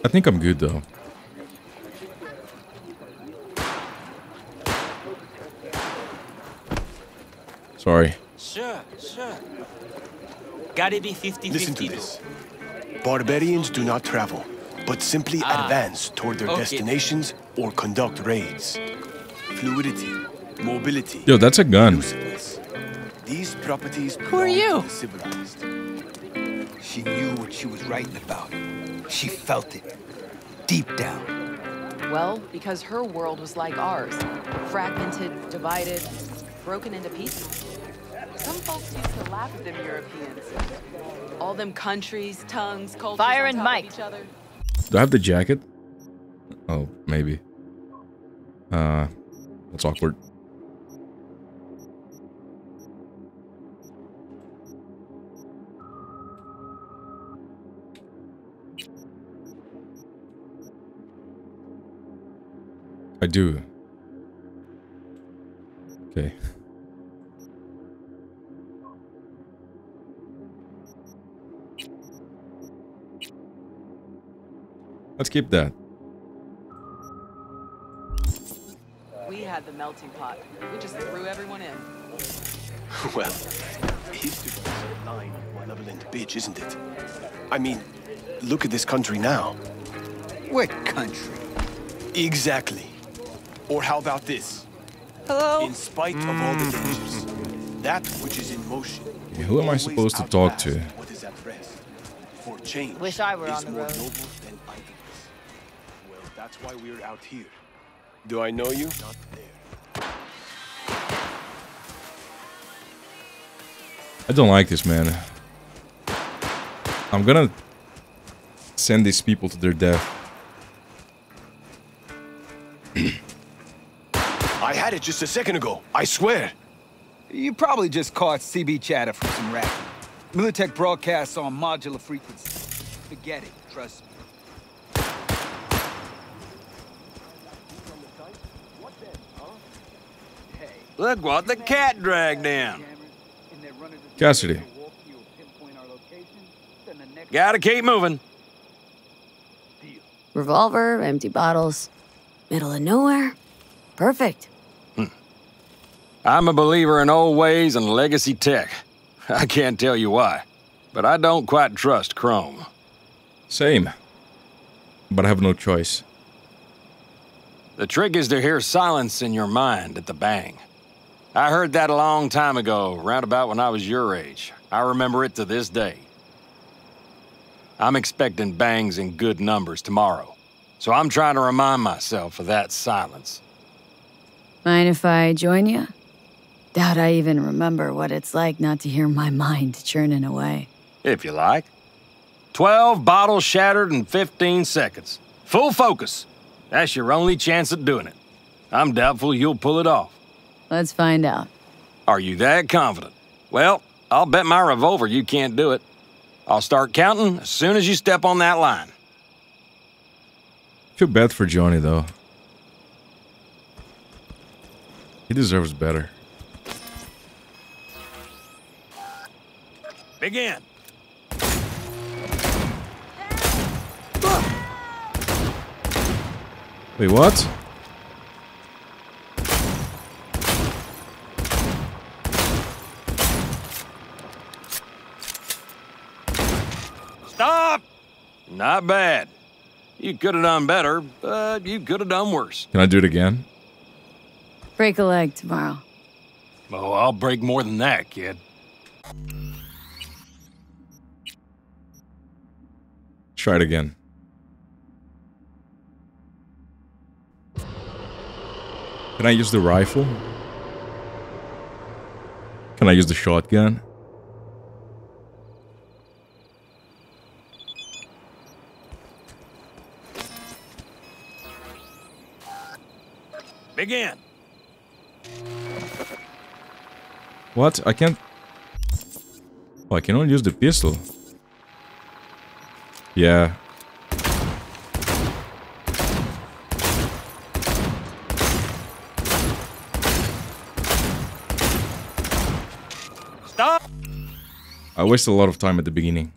I think I'm good though. Sorry. Sure, sure. Gotta be 50 Listen to this. Barbarians do not travel, but simply Ah, advance toward their okay. destinations or conduct raids. Fluidity, mobility. Yo, that's a gun. These properties Who are you? civilized. She knew what she was writing about. She felt it. Deep down. Well, because her world was like ours fragmented, divided, broken into pieces. Some folks used to laugh at them Europeans. All them countries, tongues, cultures. Fire and top Mike. Each other. Do I have the jacket? Oh, maybe. Uh, that's awkward. I do. Okay. Let's keep that. We had the melting pot. We just threw everyone in. Well, history is a blind, malevolent bitch, isn't it? I mean, look at this country now. What country? Exactly. Or how about this? Hello? In spite of all the dangers, that which is in motion. Okay, who am I supposed to talk to? What is at rest? For change Wish I were on the road. noble than idleness. Well, that's why we're out here. Do I know you? Not there. I don't like this, man. I'm gonna send these people to their death. I had it just a second ago. I swear. You probably just caught CB chatter from some racket. Militech broadcasts on modular frequency. Forget it, trust me. Look what the cat dragged in. Cassidy. Gotta keep moving. Revolver, empty bottles, middle of nowhere. Perfect. Hmm. I'm a believer in old ways and legacy tech. I can't tell you why, but I don't quite trust Chrome. Same. But I have no choice. The trick is to hear silence in your mind at the bang. I heard that a long time ago, round about when I was your age. I remember it to this day. I'm expecting bangs in good numbers tomorrow, so I'm trying to remind myself of that silence. Mind if I join you? Doubt I even remember what it's like not to hear my mind churning away. If you like. 12 bottles shattered in 15 seconds. Full focus. That's your only chance at doing it. I'm doubtful you'll pull it off. Let's find out. Are you that confident? Well, I'll bet my revolver you can't do it. I'll start counting as soon as you step on that line. Feel bad for Johnny though. He deserves better. Begin. Wait, what? Stop! Not bad. You could have done better, but you could have done worse. Can I do it again? Break a leg tomorrow. Oh, I'll break more than that, kid. Try it again. Can I use the rifle? Can I use the shotgun? Begin. What? I can't... Oh, I can only use the pistol. Yeah. Stop! I wasted a lot of time at the beginning.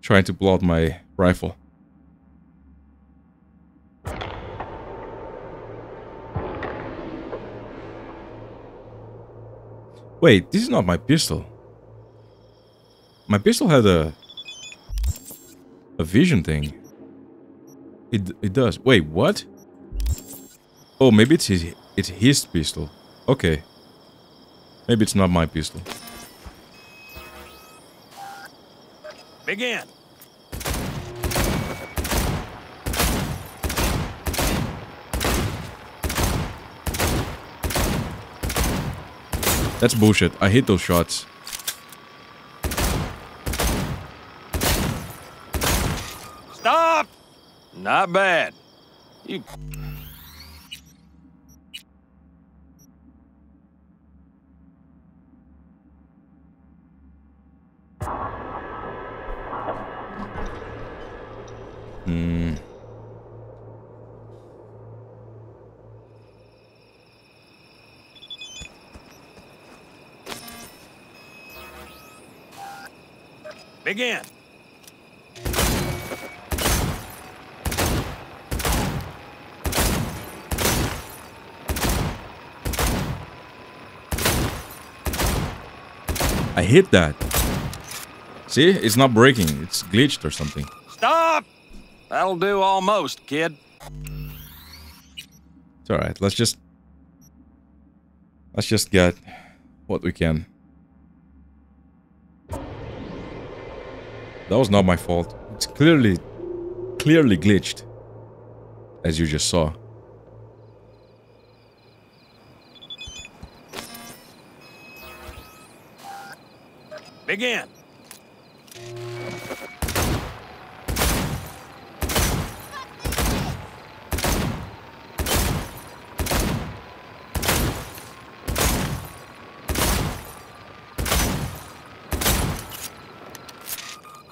Trying to pull out my rifle. Wait, this is not my pistol. My pistol had a a vision thing. It it does. Wait, what? Oh, maybe it's his it's his pistol. Okay. Maybe it's not my pistol. Begin. That's bullshit. I hate those shots. Stop! Not bad. You. Hmm. Begin. I hit that. See? It's not breaking. It's glitched or something. Stop! That'll do almost, kid. It's alright. Let's just... Let's just get what we can. That was not my fault. It's clearly, clearly glitched. As you just saw. Begin.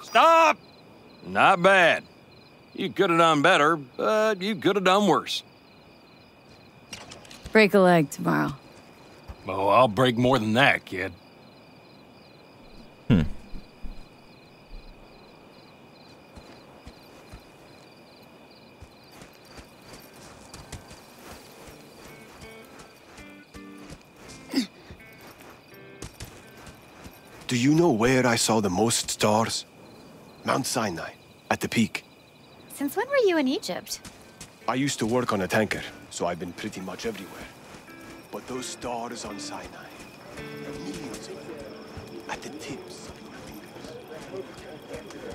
Stop! Not bad. You could have done better, but you could have done worse. Break a leg tomorrow. Oh, I'll break more than that, kid. You know where I saw the most stars? Mount Sinai, at the peak. Since when were you in Egypt? I used to work on a tanker, so I've been pretty much everywhere. But those stars on Sinai, millions of them, at the tips of your fingers.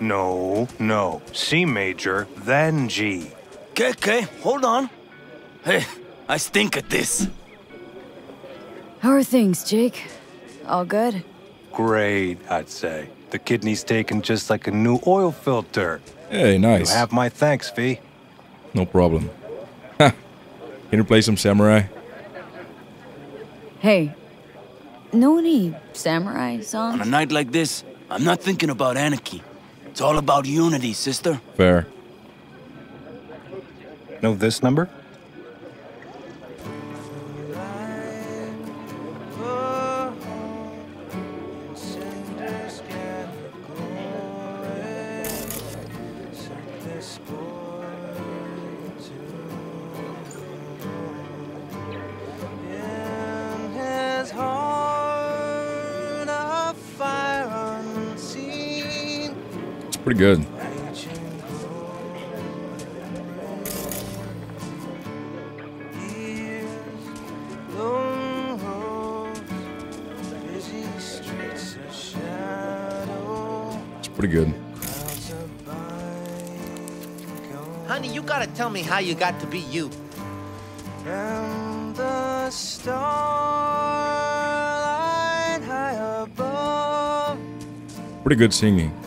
No, no. C major, then G. Okay, okay, hold on. Hey, I stink at this. How are things, Jake? All good? Great, I'd say. The kidney's taken just like a new oil filter. Hey, nice. You have my thanks, V. No problem. Ha! Can you play some samurai? Hey, know any samurai songs? On a night like this, I'm not thinking about anarchy. It's all about unity, sister. Fair. Know this number? Pretty good. It's pretty good. Honey, you gotta tell me how you got to be you. And the starlight high above Pretty good singing.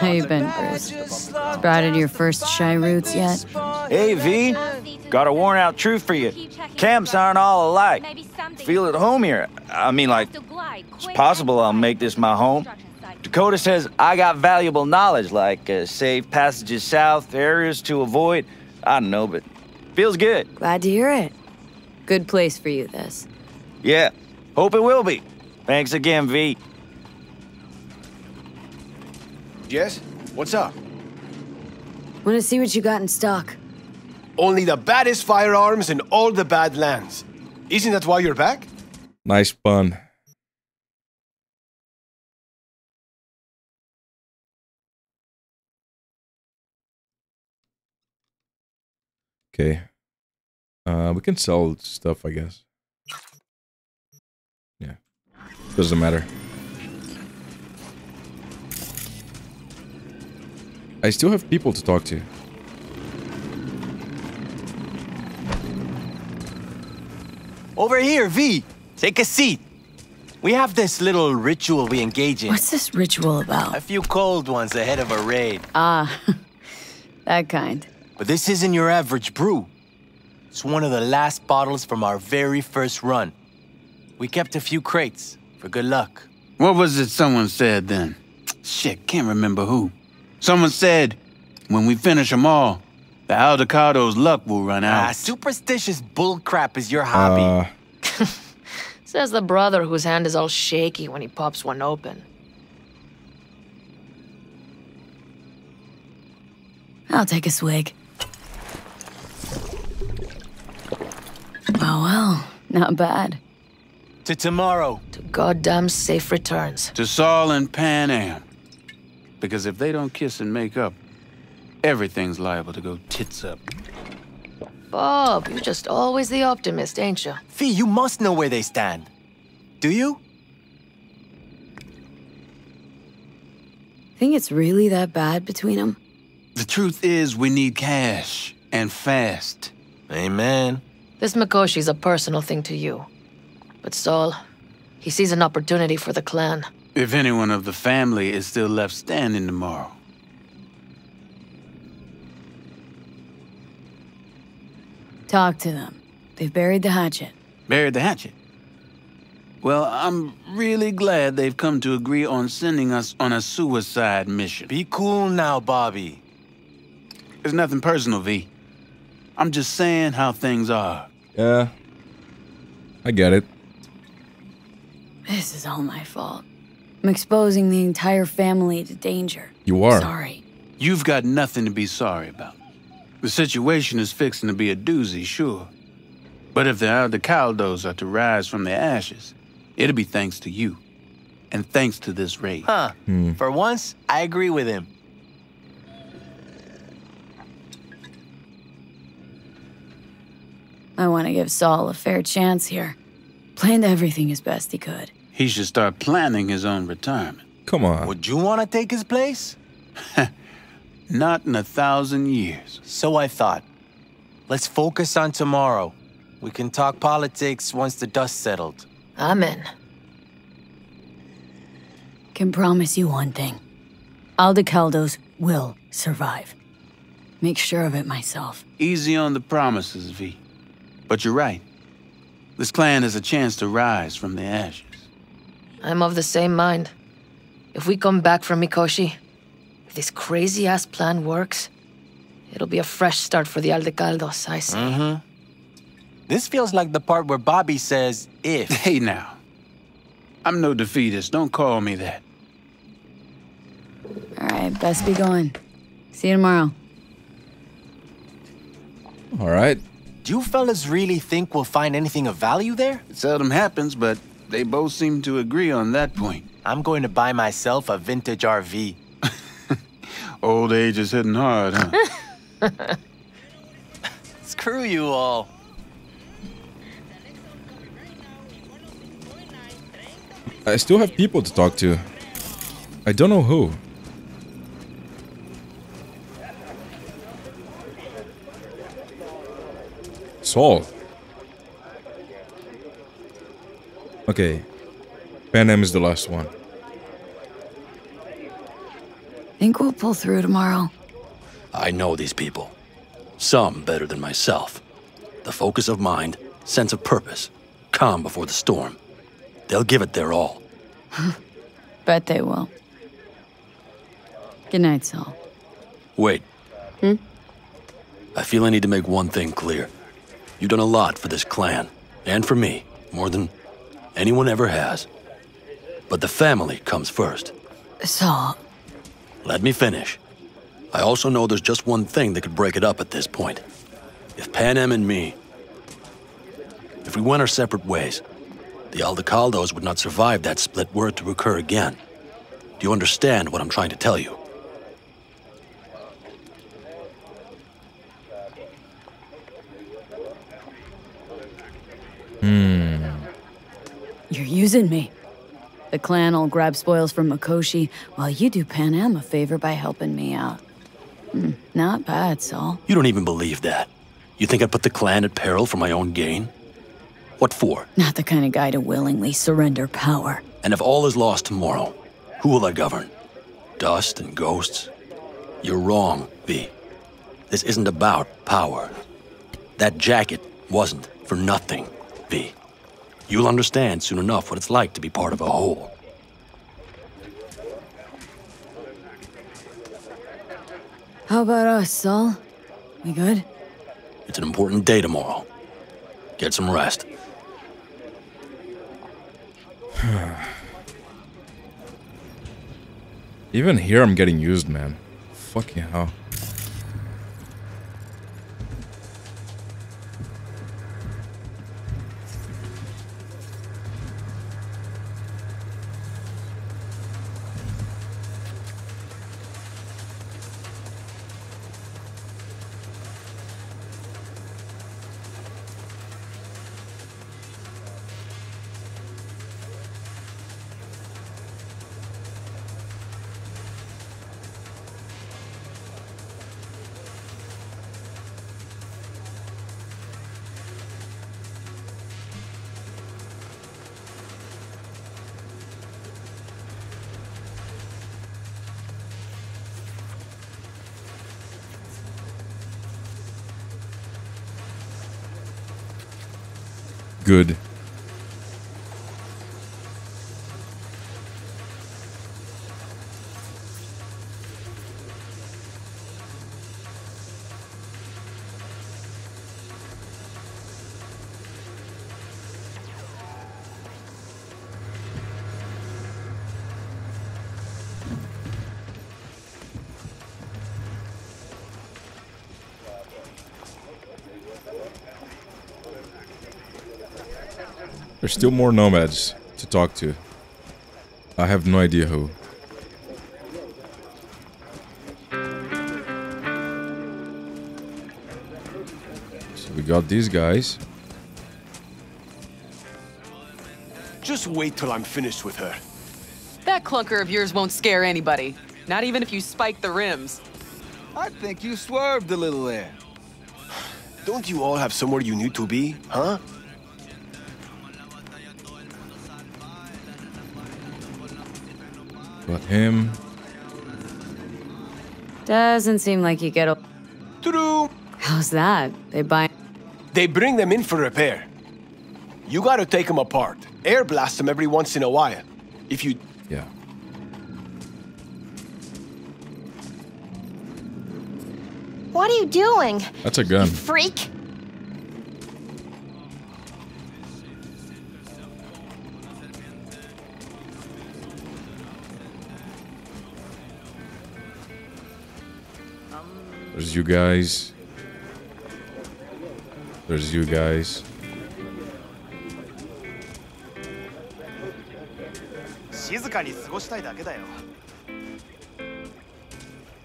How you been, Bruce? Sprouted your first shy roots yet? Hey, V. Got a worn out truth for you. Camps aren't all alike. Feel at home here. I mean, like, it's possible I'll make this my home. Dakota says I got valuable knowledge, like uh, safe passages south, areas to avoid. I don't know, but feels good. Glad to hear it. Good place for you, this. Yeah, hope it will be. Thanks again, V. Yes? What's up? Want to see what you got in stock? Only the baddest firearms in all the bad lands. Isn't that why you're back? Nice pun. Okay. Uh, we can sell stuff, I guess. Yeah. Doesn't matter. I still have people to talk to. Over here, V. Take a seat. We have this little ritual we engage in. What's this ritual about? A few cold ones ahead of a raid. Ah, that kind. But this isn't your average brew. It's one of the last bottles from our very first run. We kept a few crates for good luck. What was it someone said then? Shit, can't remember who. Someone said, when we finish them all, the Aldecaldo's luck will run out. Ah, superstitious bullcrap is your hobby. Uh, Says the brother whose hand is all shaky when he pops one open. I'll take a swig. Oh well, not bad. To tomorrow. To goddamn safe returns. To Saul and Panam. Because if they don't kiss and make up, everything's liable to go tits up. Bob, you're just always the optimist, ain't you? V, you must know where they stand. Do you? Think it's really that bad between them? The truth is, we need cash, and fast. Amen. This Mikoshi's a personal thing to you. But Saul, he sees an opportunity for the clan. If anyone of the family is still left standing tomorrow. Talk to them. They've buried the hatchet. Buried the hatchet? Well, I'm really glad they've come to agree on sending us on a suicide mission. Be cool now, Bobby. There's nothing personal, V. I'm just saying how things are. Yeah. I get it. This is all my fault. I'm exposing the entire family to danger. You are. Sorry. You've got nothing to be sorry about. The situation is fixing to be a doozy, sure. But if the Aldecaldos are to rise from their ashes, it'll be thanks to you. And thanks to this raid. Huh. Hmm. For once, I agree with him. I want to give Saul a fair chance here. Planned everything as best he could. He should start planning his own retirement. Come on. Would you want to take his place? Not in a thousand years. So I thought. Let's focus on tomorrow. We can talk politics once the dust settled. Amen. Can promise you one thing. Aldecaldos will survive. Make sure of it myself. Easy on the promises, V. But you're right. This clan has a chance to rise from the ashes. I'm of the same mind. If we come back from Mikoshi, if this crazy ass plan works, it'll be a fresh start for the Aldecaldos, I say. Mm-hmm. This feels like the part where Bobby says, if. Hey now. I'm no defeatist. Don't call me that. Alright, best be going. See you tomorrow. Alright. Do you fellas really think we'll find anything of value there? It seldom happens, but they both seem to agree on that point. I'm going to buy myself a vintage RV. Old age is hitting hard, huh? Screw you all. I still have people to talk to. I don't know who. Saul. Okay. Panam is the last one. Think we'll pull through tomorrow? I know these people. Some better than myself. The focus of mind, sense of purpose, calm before the storm. They'll give it their all. Bet they will. Good night, Saul. Wait. Hmm? I feel I need to make one thing clear. You've done a lot for this clan, and for me, more than anyone ever has. But the family comes first. Saul. Let me finish. I also know there's just one thing that could break it up at this point. If Panam and me. If we went our separate ways, the Aldecaldos would not survive that split were it to occur again. Do you understand what I'm trying to tell you? Hmm. You're using me. The clan will grab spoils from Mikoshi, while you do Panam a favor by helping me out. Hmm, not bad, Saul. You don't even believe that. You think I'd put the clan at peril for my own gain? What for? Not the kind of guy to willingly surrender power. And if all is lost tomorrow, who will I govern? Dust and ghosts? You're wrong, V. This isn't about power. That jacket wasn't for nothing, V. You'll understand soon enough what it's like to be part of a whole. How about us, Saul? We good? It's an important day tomorrow. Get some rest. Even here I'm getting used, man. Fucking hell. Good. There's still more nomads to talk to. I have no idea who. So we got these guys. Just wait till I'm finished with her. That clunker of yours won't scare anybody. Not even if you spike the rims. I think you swerved a little there. Don't you all have somewhere you need to be, huh? Got him. Doesn't seem like you get a. True. How's that? They buy. They bring them in for repair. You gotta take them apart. Air blast them every once in a while. If you... Yeah. What are you doing? That's a gun. Freak! There's you guys. There's you guys.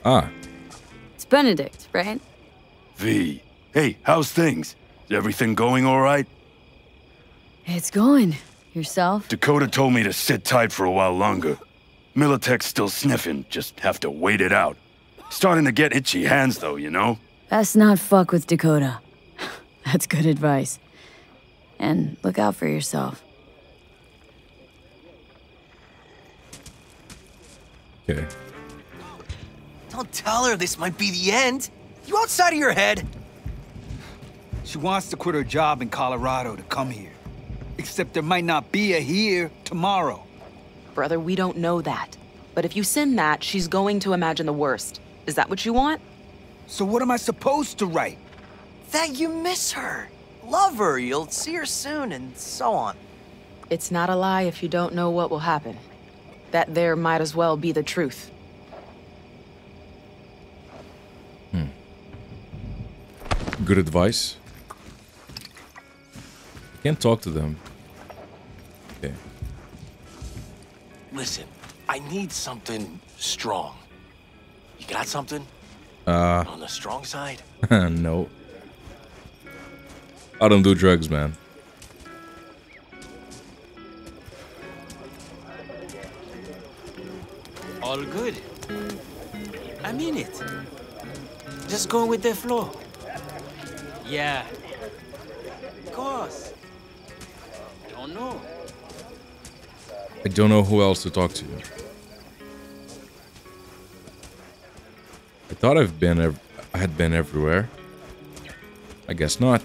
Ah. It's Benedict, right? V. Hey, how's things? Is everything going all right? It's going. Yourself? Dakota told me to sit tight for a while longer. Militech's still sniffing, just have to wait it out. Starting to get itchy hands though, you know? Best not fuck with Dakota. That's good advice. And look out for yourself. okay. Don't tell her this might be the end. You outside of your head? She wants to quit her job in Colorado to come here. Except there might not be a here tomorrow. Brother, we don't know that. But if you send that, she's going to imagine the worst. Is that what you want? So what am I supposed to write? That you miss her. Love her, you'll see her soon, and so on. It's not a lie if you don't know what will happen. That there might as well be the truth. Hmm. Good advice. I can't talk to them. Okay. Listen, I need something strong. You got something? Uh, On the strong side? no. I don't do drugs, man. All good. I mean it. Just going with the flow. Yeah. Of course. Don't know. I don't know who else to talk to. I thought I've been I had been everywhere. I guess not.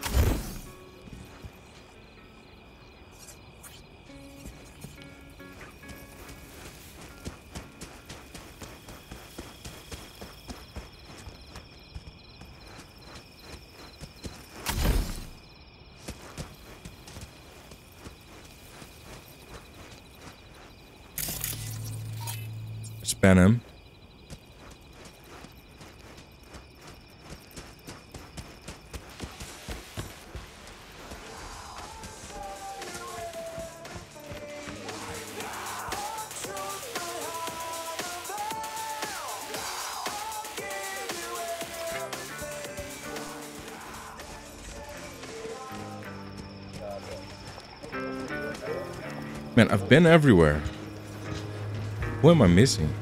I've been everywhere. Who am I missing?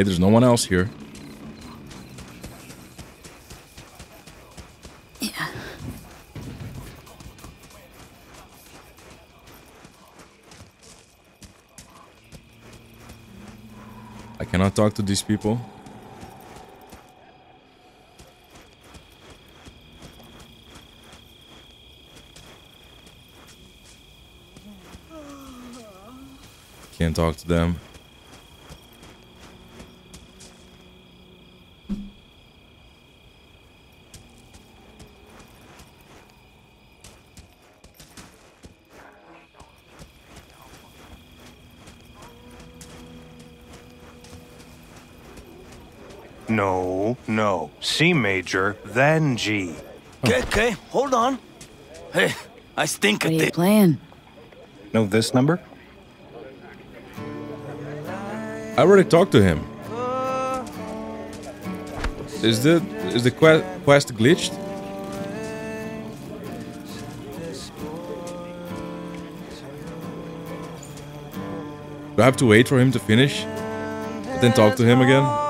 Okay, there's no one else here. Yeah. I cannot talk to these people. Can't talk to them. No, no. C major, then G. Okay, okay, hold on. Hey, I stink What at are you this. playing? Know this number? I already talked to him. Is the is the que quest glitched? Do I have to wait for him to finish? Then talk to him again?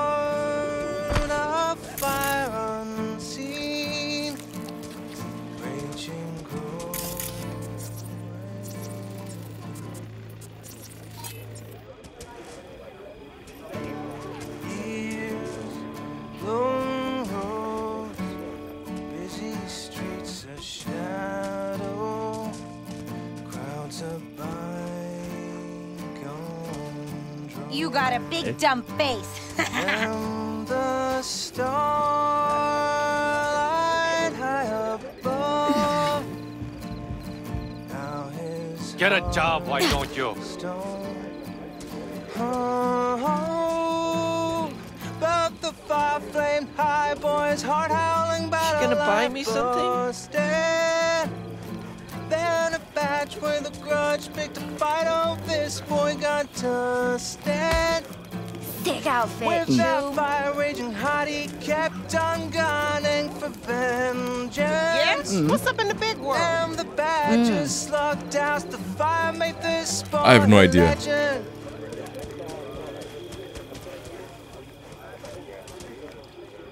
I have no idea.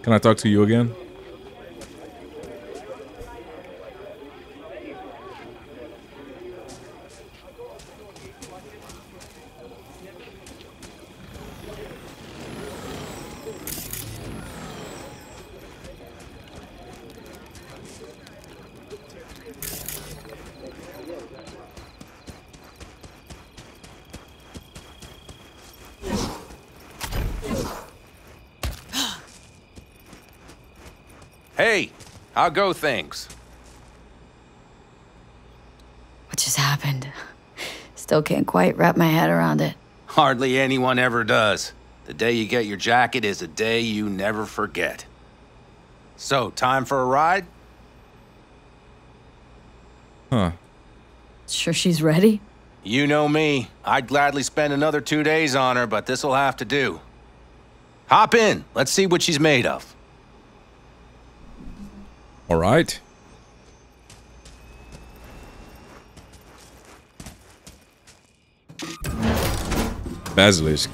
Can I talk to you again? Hey, how go things? What just happened? Still can't quite wrap my head around it. Hardly anyone ever does. The day you get your jacket is a day you never forget. So, time for a ride? Huh. Sure she's ready? You know me. I'd gladly spend another two days on her, but this'll have to do. Hop in. Let's see what she's made of. Alright. Basilisk.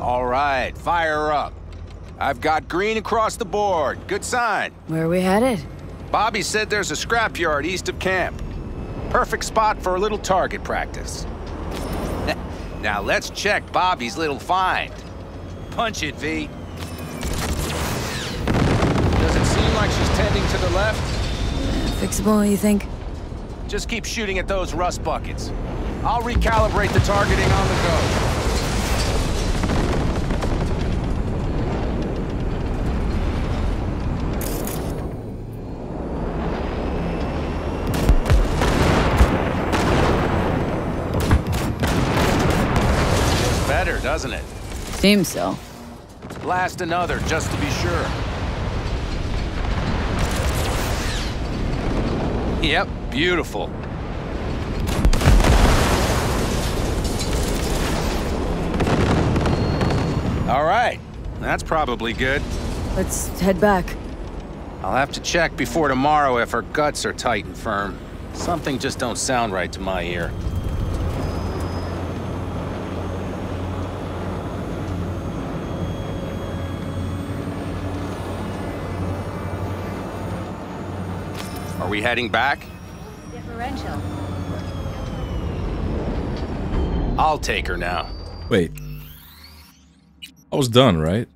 Alright, fire up. I've got green across the board. Good sign. Where are we headed? Bobby said there's a scrapyard east of camp. Perfect spot for a little target practice. now let's check Bobby's little find. Punch it, V. Does it seem like she's tending to the left? Fixable, you think? Just keep shooting at those rust buckets. I'll recalibrate the targeting on the go. Seems so. Blast another, just to be sure. Yep, beautiful. All right, that's probably good. Let's head back. I'll have to check before tomorrow if her guts are tight and firm. Something just don't sound right to my ear. We heading back? Differential. I'll take her now. Wait. I was done, right?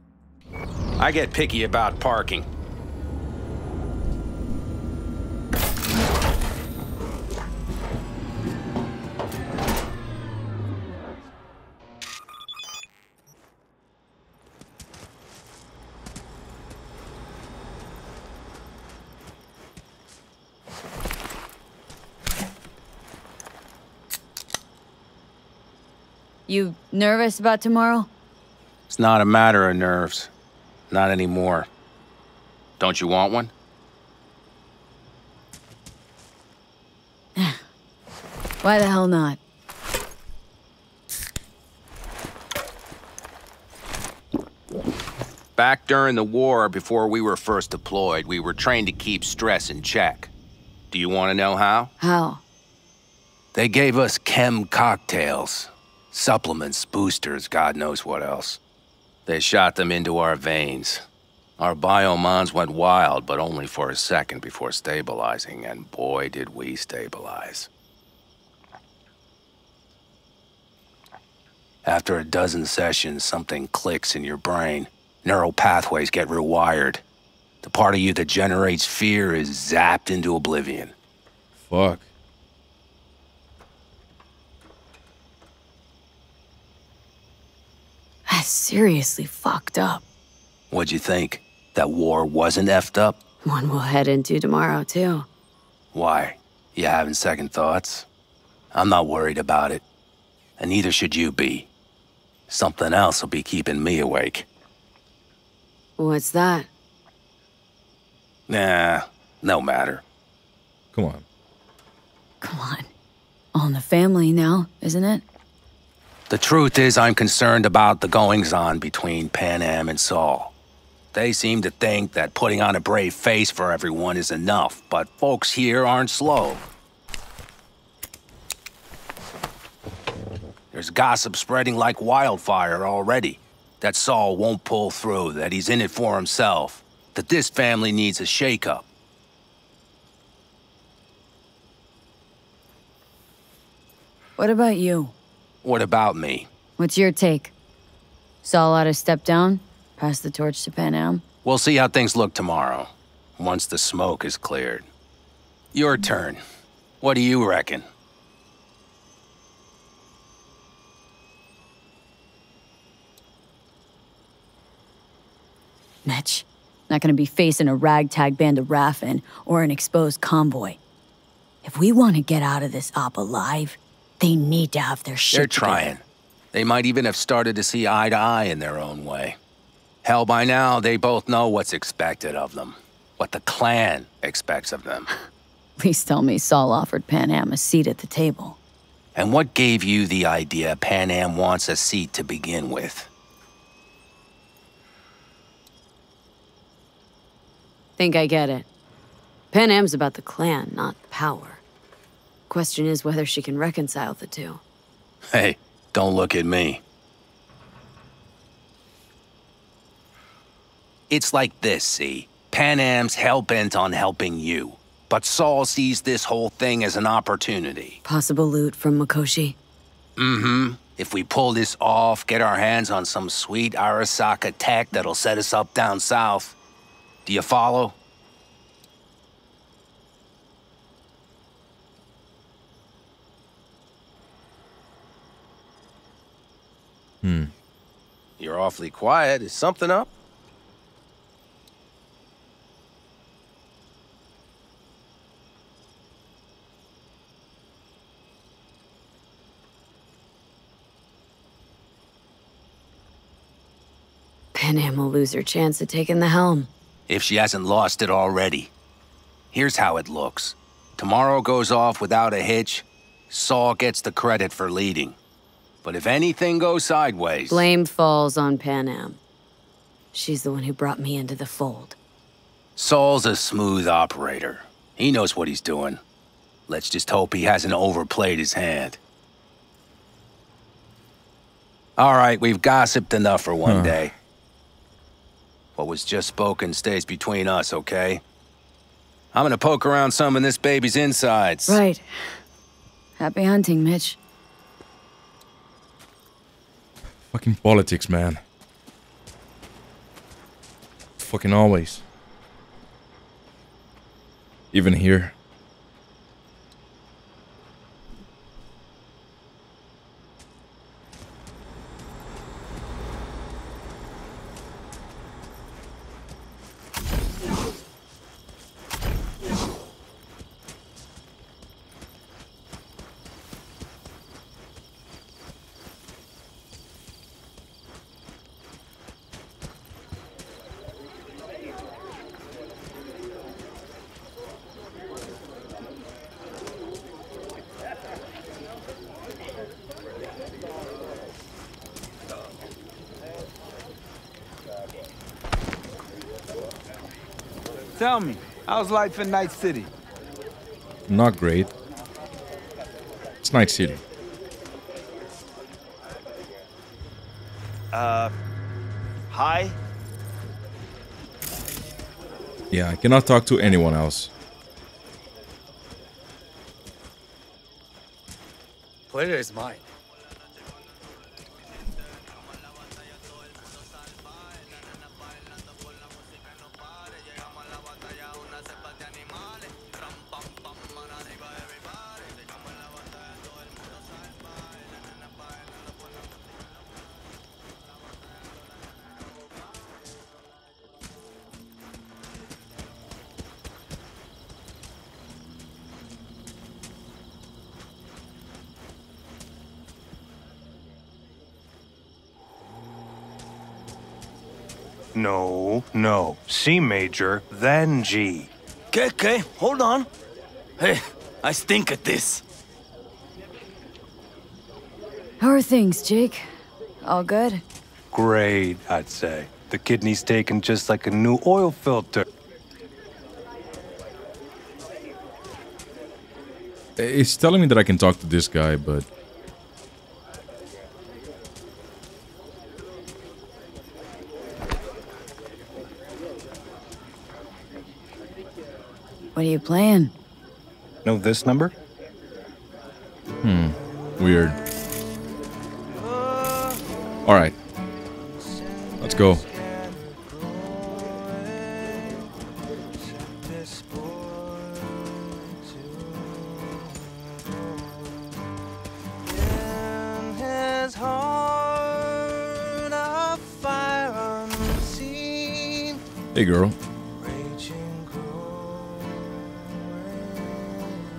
I get picky about parking. You nervous about tomorrow? It's not a matter of nerves. Not anymore. Don't you want one? Why the hell not? Back during the war, before we were first deployed, we were trained to keep stress in check. Do you want to know how? How? They gave us chem cocktails. Supplements, boosters, God knows what else. They shot them into our veins. Our biomons went wild, but only for a second before stabilizing, and boy did we stabilize. After a dozen sessions, something clicks in your brain. Neural pathways get rewired. The part of you that generates fear is zapped into oblivion. Fuck. That's seriously fucked up. What'd you think? That war wasn't effed up? One we'll head into tomorrow, too. Why? You having second thoughts? I'm not worried about it. And neither should you be. Something else will be keeping me awake. What's that? Nah, no matter. Come on. Come on. All in the family now, isn't it? The truth is, I'm concerned about the goings on between Panam and Saul. They seem to think that putting on a brave face for everyone is enough, but folks here aren't slow. There's gossip spreading like wildfire already. That Saul won't pull through, that he's in it for himself, that this family needs a shakeup. What about you? What about me? What's your take? Saul ought to step down? Pass the torch to Panam? We'll see how things look tomorrow, once the smoke is cleared. Your turn. What do you reckon? Mitch, not gonna be facing a ragtag band of Raffen or an exposed convoy. If we want to get out of this op alive, they need to have their shit They're together. trying. They might even have started to see eye to eye in their own way. Hell, by now, they both know what's expected of them. What the clan expects of them. Please tell me Saul offered Panam a seat at the table. And what gave you the idea Panam wants a seat to begin with? Think I get it. Panam's about the clan, not power. Question is whether she can reconcile the two. Hey, don't look at me. It's like this, see? Panam's hell-bent on helping you. But Saul sees this whole thing as an opportunity. Possible loot from Mikoshi? Mm-hmm. If we pull this off, get our hands on some sweet Arasaka tech that'll set us up down south. Do you follow? Hmm. You're awfully quiet. Is something up? Panam will lose her chance at taking the helm. If she hasn't lost it already. Here's how it looks. Tomorrow goes off without a hitch. Saul gets the credit for leading. But if anything goes sideways... Blame falls on Panam. She's the one who brought me into the fold. Saul's a smooth operator. He knows what he's doing. Let's just hope he hasn't overplayed his hand. All right, we've gossiped enough for one Huh. day. What was just spoken stays between us, okay? I'm gonna poke around some of this baby's insides. Right. Happy hunting, Mitch. Fucking politics, man. Fucking always. Even here. Tell me, how's life in Night City? Not great. It's Night City. Uh, hi? Yeah, I cannot talk to anyone else. Pleasure is mine. No, no. C major, then G. Okay, okay, hold on. Hey, I stink at this. How are things, Jake? All good? Great, I'd say. The kidney's taken just like a new oil filter. It's telling me that I can talk to this guy, but What playing? Know this number? hmm, weird. All right, let's go. His heart a fire unseen. Hey, girl.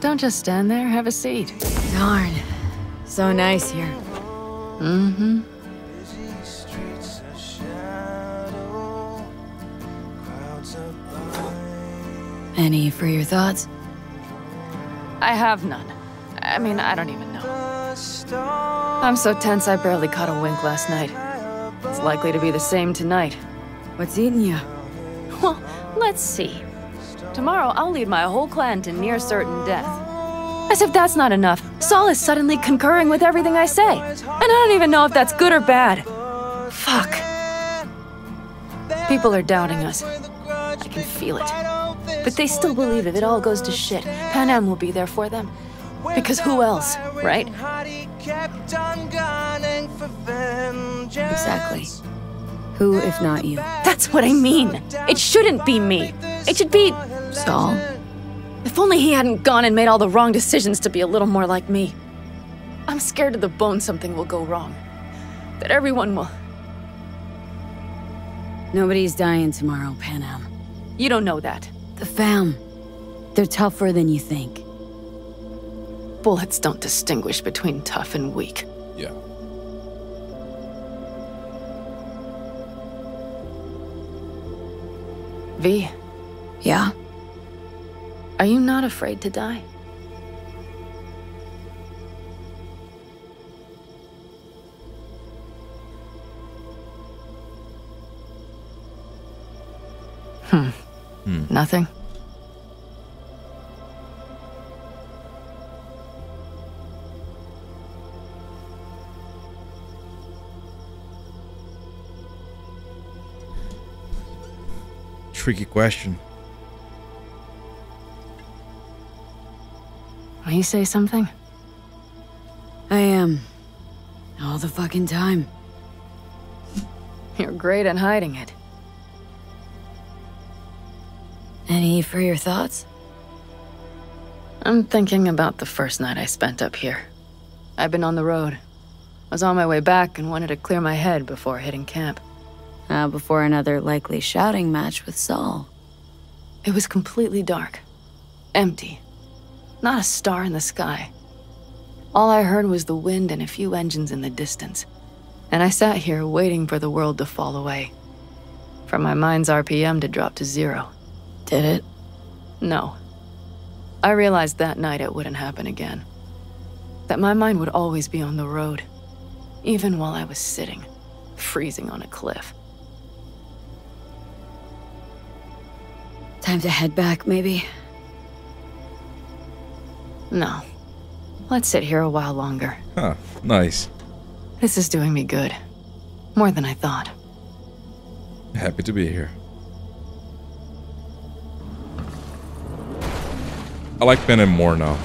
Don't just stand there, have a seat. Darn. So nice here. Mm-hmm. Any for your thoughts? I have none. I mean, I don't even know. I'm so tense I barely caught a wink last night. It's likely to be the same tonight. What's eating you? Well, let's see. Tomorrow I'll lead my whole clan to near certain death. As if that's not enough, Saul is suddenly concurring with everything I say. And I don't even know if that's good or bad. Fuck. People are doubting us. I can feel it. But they still believe if it all goes to shit, Panam will be there for them. Because who else, right? Exactly. Who, if not you? That's what I mean. It shouldn't be me. It should be. Saul? If only he hadn't gone and made all the wrong decisions to be a little more like me. I'm scared to the bone something will go wrong. That everyone will. Nobody's dying tomorrow, Panam. You don't know that. The fam. They're tougher than you think. Bullets don't distinguish between tough and weak. Yeah. V. Yeah? Are you not afraid to die? Hmm. Hmm. Nothing? Tricky question. Will you say something? I am. All the fucking time. You're great at hiding it. Any for your thoughts? I'm thinking about the first night I spent up here. I've been on the road. I was on my way back and wanted to clear my head before hitting camp. Uh, before another likely shouting match with Saul. It was completely dark. Empty. Not a star in the sky. All I heard was the wind and a few engines in the distance. And I sat here waiting for the world to fall away. For my mind's RPM to drop to zero. Did it? No. I realized that night it wouldn't happen again. That my mind would always be on the road. Even while I was sitting, freezing on a cliff. Time to head back, maybe? No. Let's sit here a while longer. Huh. Nice. This is doing me good. More than I thought. Happy to be here. I like Panam more now.